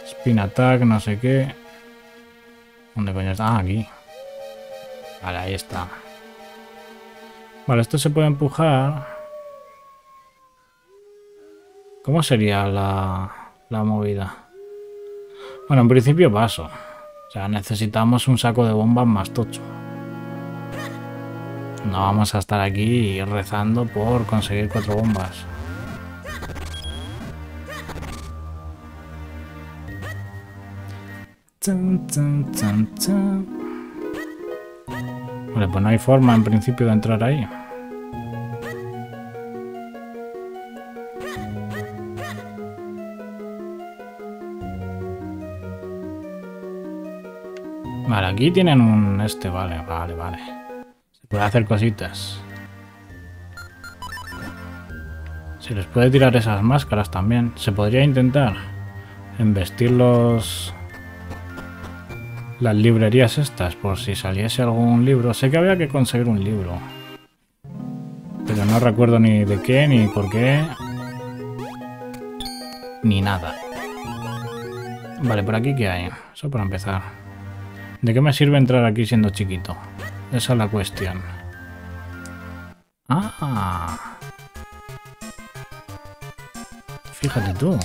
Spin attack, no sé qué. ¿Dónde coño está? Ah, aquí. Vale, ahí está. Vale, esto se puede empujar. ¿Cómo sería la, la movida? Bueno, en principio paso. O sea, necesitamos un saco de bombas más tocho. No vamos a estar aquí rezando por conseguir cuatro bombas. Vale, pues no hay forma en principio de entrar ahí. Aquí tienen un este, vale, vale, vale. Se puede hacer cositas. Se les puede tirar esas máscaras también. Se podría intentar embestirlos las librerías estas, por si saliese algún libro. Sé que había que conseguir un libro. Pero no recuerdo ni de qué, ni por qué. Ni nada. Vale, por aquí qué hay. Eso para empezar. ¿De qué me sirve entrar aquí siendo chiquito? Esa es la cuestión. Ah. Fíjate tú.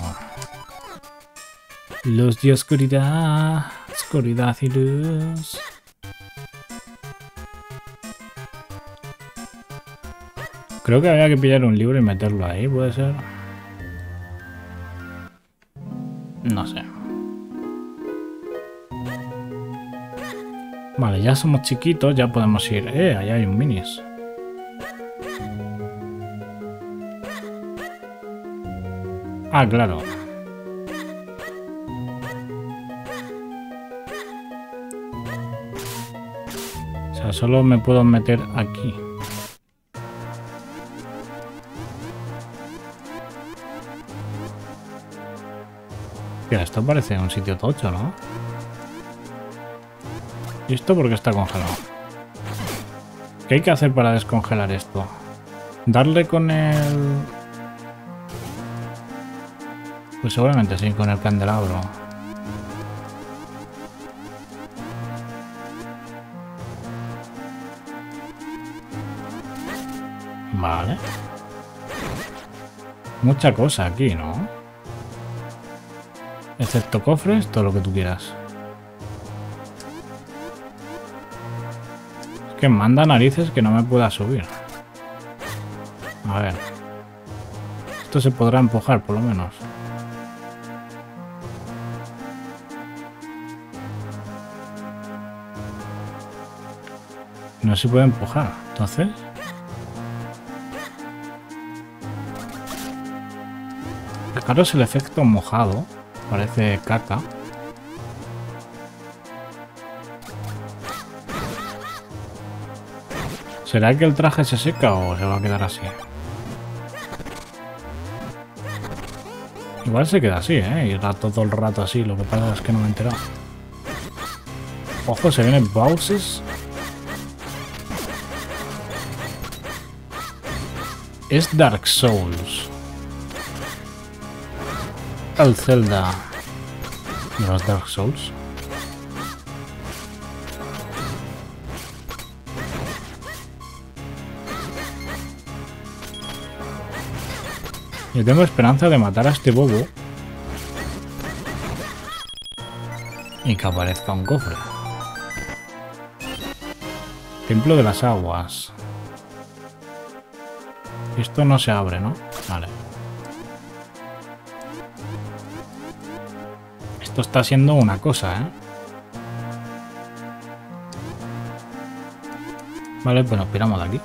Luz de oscuridad. Oscuridad y luz. Creo que había que pillar un libro y meterlo ahí, ¿puede ser? No sé. Vale, ya somos chiquitos, ya podemos ir. Eh, allá hay un minis. Ah, claro. O sea, solo me puedo meter aquí. Mira, esto parece un sitio tocho, ¿no? ¿Y esto por qué está congelado? ¿Qué hay que hacer para descongelar esto? Darle con el... Pues seguramente sí, con el candelabro. Vale. Mucha cosa aquí, ¿no? Excepto cofres, todo lo que tú quieras. Que manda narices que no me pueda subir. A ver. Esto se podrá empujar, por lo menos. No se puede empujar. Entonces... Fijaros el efecto mojado. Parece caca. ¿Será que el traje se seca o se va a quedar así? Igual se queda así, ¿eh? Y todo el rato así. Lo que pasa es que no me he enterado. Ojo, se vienen Bowses. Es Dark Souls. El Zelda de los Dark Souls. Yo tengo esperanza de matar a este bobo y que aparezca un cofre. Templo de las aguas. Esto no se abre, ¿no? Vale. Esto está siendo una cosa, ¿eh? Vale, pues nos piramos de aquí.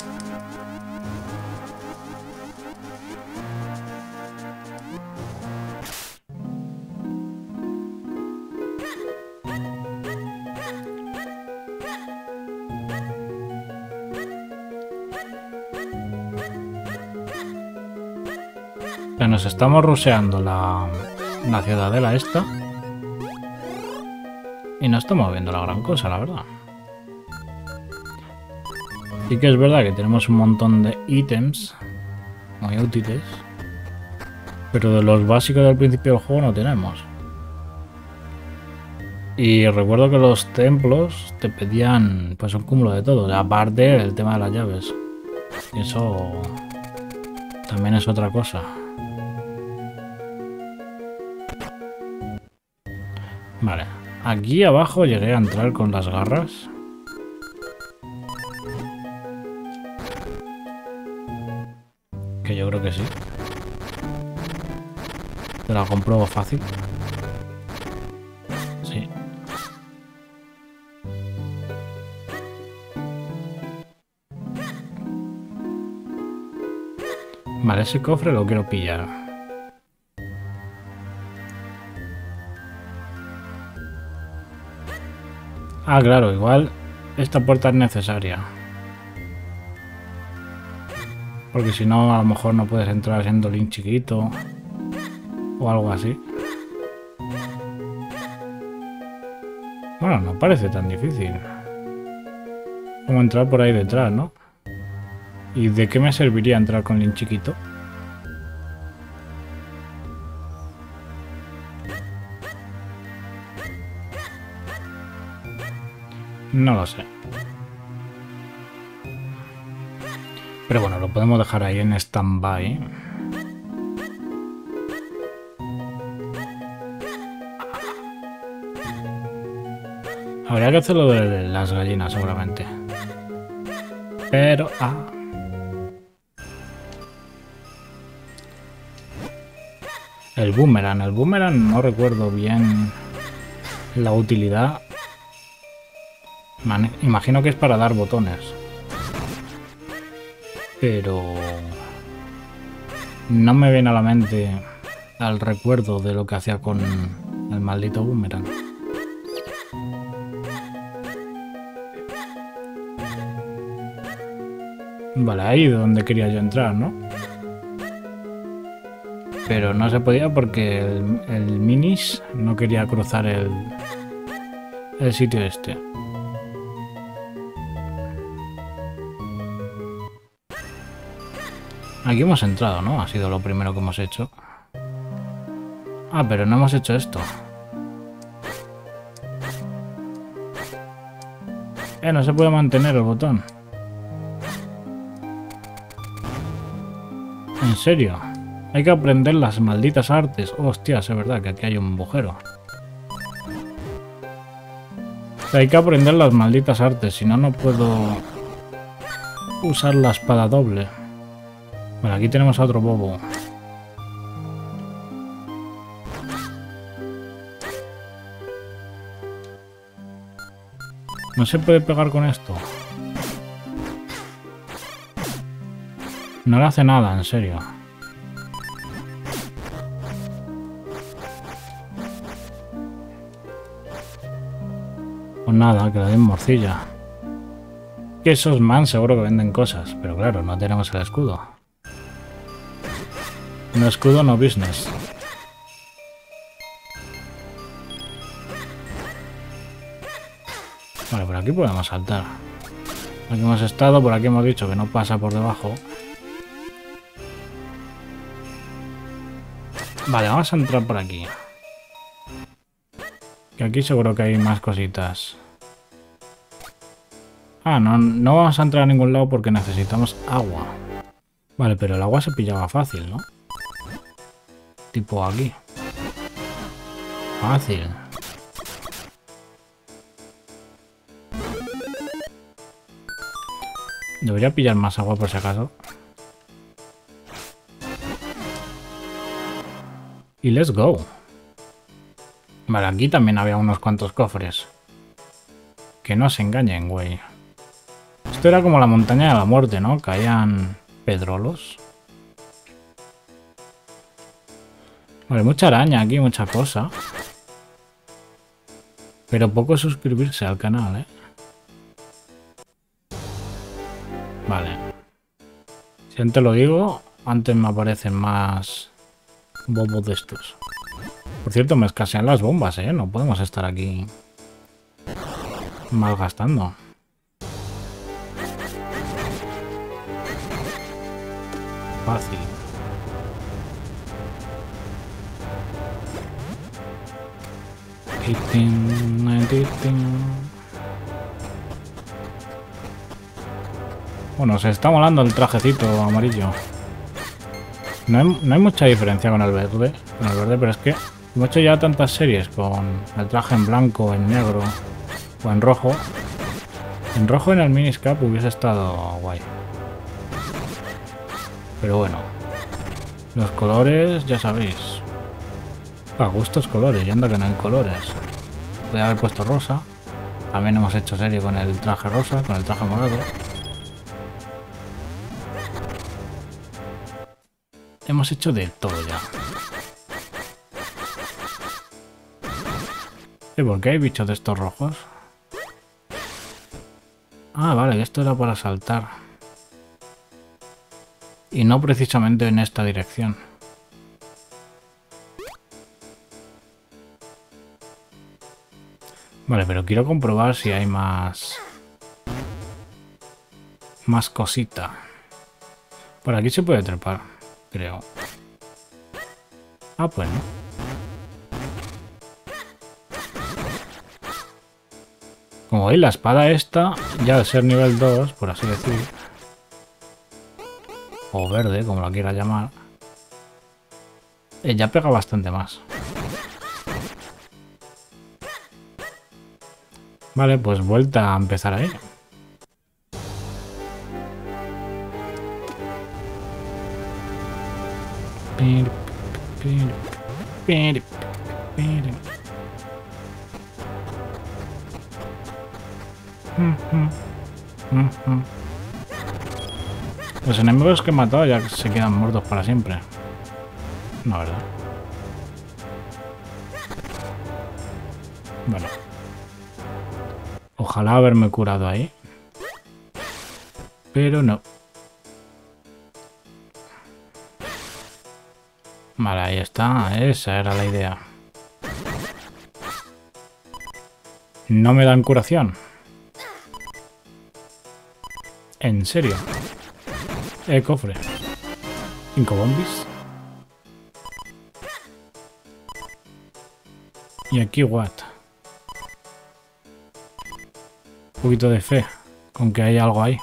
Estamos ruseando la, la ciudadela esta. Y no estamos viendo la gran cosa, la verdad. Sí que es verdad que tenemos un montón de ítems muy útiles. Pero de los básicos del principio del juego no tenemos. Y recuerdo que los templos te pedían pues un cúmulo de todo. Aparte el tema de las llaves. eso también es otra cosa. Vale. Aquí abajo llegué a entrar con las garras. Que yo creo que sí. Te la compruebo fácil. Sí. Vale, ese cofre lo quiero pillar. Ah, claro, igual esta puerta es necesaria. Porque si no, a lo mejor no puedes entrar siendo Link chiquito. O algo así. Bueno, no parece tan difícil. Como entrar por ahí detrás, ¿no? ¿Y de qué me serviría entrar con Link chiquito? No lo sé. Pero bueno, lo podemos dejar ahí en stand-by. Habría que hacerlo de las gallinas seguramente. Pero... Ah. El boomerang. El boomerang no recuerdo bien la utilidad. Imagino que es para dar botones. Pero... No me viene a la mente al recuerdo de lo que hacía con el maldito boomerang. Vale, ahí donde quería yo entrar, ¿no? Pero no se podía porque el, Minis no quería cruzar el, el sitio este. Aquí hemos entrado, ¿no? Ha sido lo primero que hemos hecho. Ah, pero no hemos hecho esto. Eh, no se puede mantener el botón. ¿En serio? Hay que aprender las malditas artes. Hostias, es verdad que aquí hay un agujero. Hay que aprender las malditas artes, si no, no puedo usar la espada doble. Bueno, aquí tenemos a otro bobo. No se puede pegar con esto. No le hace nada, en serio. Pues nada, que le den morcilla. Que esos man seguro que venden cosas, pero claro, no tenemos el escudo. No escudo, no business. Vale, por aquí podemos saltar. Aquí hemos estado, por aquí hemos dicho que no pasa por debajo. Vale, vamos a entrar por aquí. Que aquí seguro que hay más cositas. Ah, no, no vamos a entrar a ningún lado porque necesitamos agua. Vale, pero el agua se pillaba fácil, ¿no? Tipo aquí. Fácil. Debería pillar más agua por si acaso. Y let's go. Vale, aquí también había unos cuantos cofres. Que no se engañen, güey. Esto era como la montaña de la muerte, ¿no? Caían pedrolos. Vale, mucha araña aquí, mucha cosa. Pero poco suscribirse al canal, ¿eh? Vale. Si antes lo digo, antes me aparecen más bobos de estos. Por cierto, me escasean las bombas, ¿eh? No podemos estar aquí malgastando. Fácil. Bueno, se está molando el trajecito amarillo. No hay, mucha diferencia con el verde, con el verde, pero es que hemos hecho ya tantas series con el traje en blanco, en negro o en rojo. En rojo en el miniscap hubiese estado guay. Pero bueno, los colores ya sabéis. A gustos colores, y anda que no hay colores. Voy haber puesto rosa. También hemos hecho serie con el traje rosa, con el traje morado. Hemos hecho de todo ya. ¿Y por qué hay bichos de estos rojos? Ah, vale, esto era para saltar. Y no precisamente en esta dirección. Vale, pero quiero comprobar si hay más... Más cosita. Por aquí se puede trepar, creo. Ah, pues no. Como veis, la espada esta, ya al ser nivel 2, por así decir, o verde, como la quiera llamar, eh, ya pega bastante más. Vale, pues vuelta a empezar ahí. Los enemigos que he matado ya se quedan muertos para siempre. No, ¿verdad? Bueno. Ojalá haberme curado ahí. Pero no. Vale, ahí está. Esa era la idea. No me dan curación. ¿En serio? El cofre. Cinco bombis. Y aquí what? Poquito de fe. Con que hay algo ahí.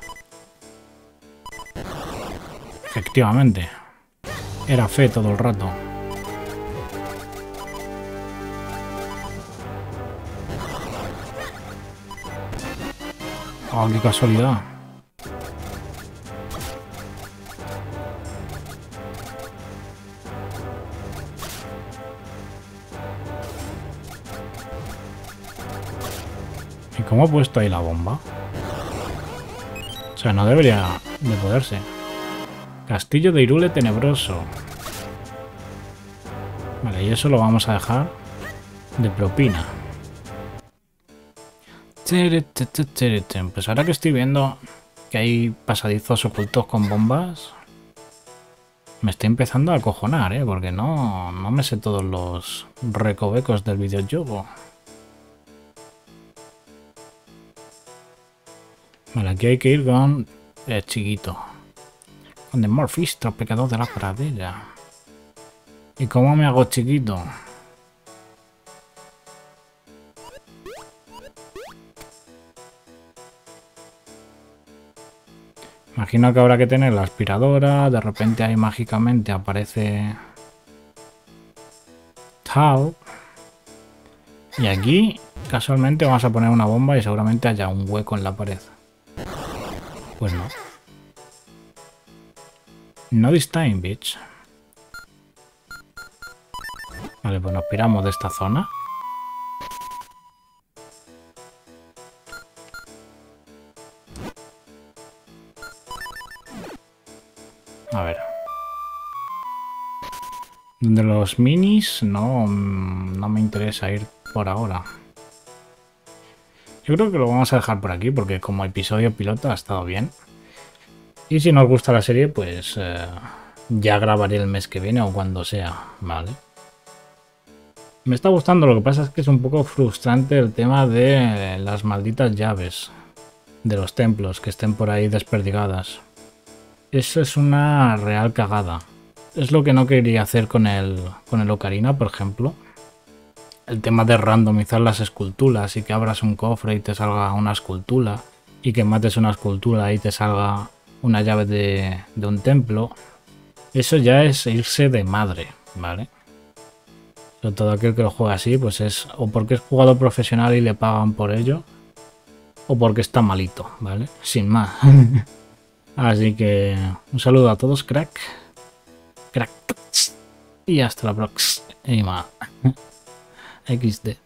Efectivamente. Era fe todo el rato. Oh, qué casualidad. Cómo he puesto ahí la bomba? O sea, no debería de poderse. Castillo de Irule Tenebroso. Vale, y eso lo vamos a dejar de propina. Pues ahora que estoy viendo que hay pasadizos ocultos con bombas, me estoy empezando a acojonar, ¿eh? Porque no, no me sé todos los recovecos del videojuego. Vale, aquí hay que ir con el chiquito. Con The Morphistro, pecador de la pradera. ¿Y cómo me hago chiquito? Imagino que habrá que tener la aspiradora, de repente ahí mágicamente aparece tal. Y aquí casualmente vamos a poner una bomba y seguramente haya un hueco en la pared. Pues no. No this time, bitch. Vale, pues nos piramos de esta zona. A ver. De los minis no, no me interesa ir por ahora. Yo creo que lo vamos a dejar por aquí porque como episodio piloto ha estado bien. Y si nos gusta la serie, pues eh, ya grabaré el mes que viene o cuando sea, ¿vale? Me está gustando, lo que pasa es que es un poco frustrante el tema de las malditas llaves de los templos que estén por ahí desperdigadas. Eso es una real cagada. Es lo que no quería hacer con el, con el Ocarina, por ejemplo. El tema de randomizar las esculturas y que abras un cofre y te salga una escultura y que mates una escultura y te salga una llave de, de un templo. Eso ya es irse de madre, ¿vale? todo aquel que lo juega así, pues es o porque es jugador profesional y le pagan por ello, o porque está malito, ¿vale? Sin más. Así que un saludo a todos, crack. Crack. Y hasta la próxima. XD.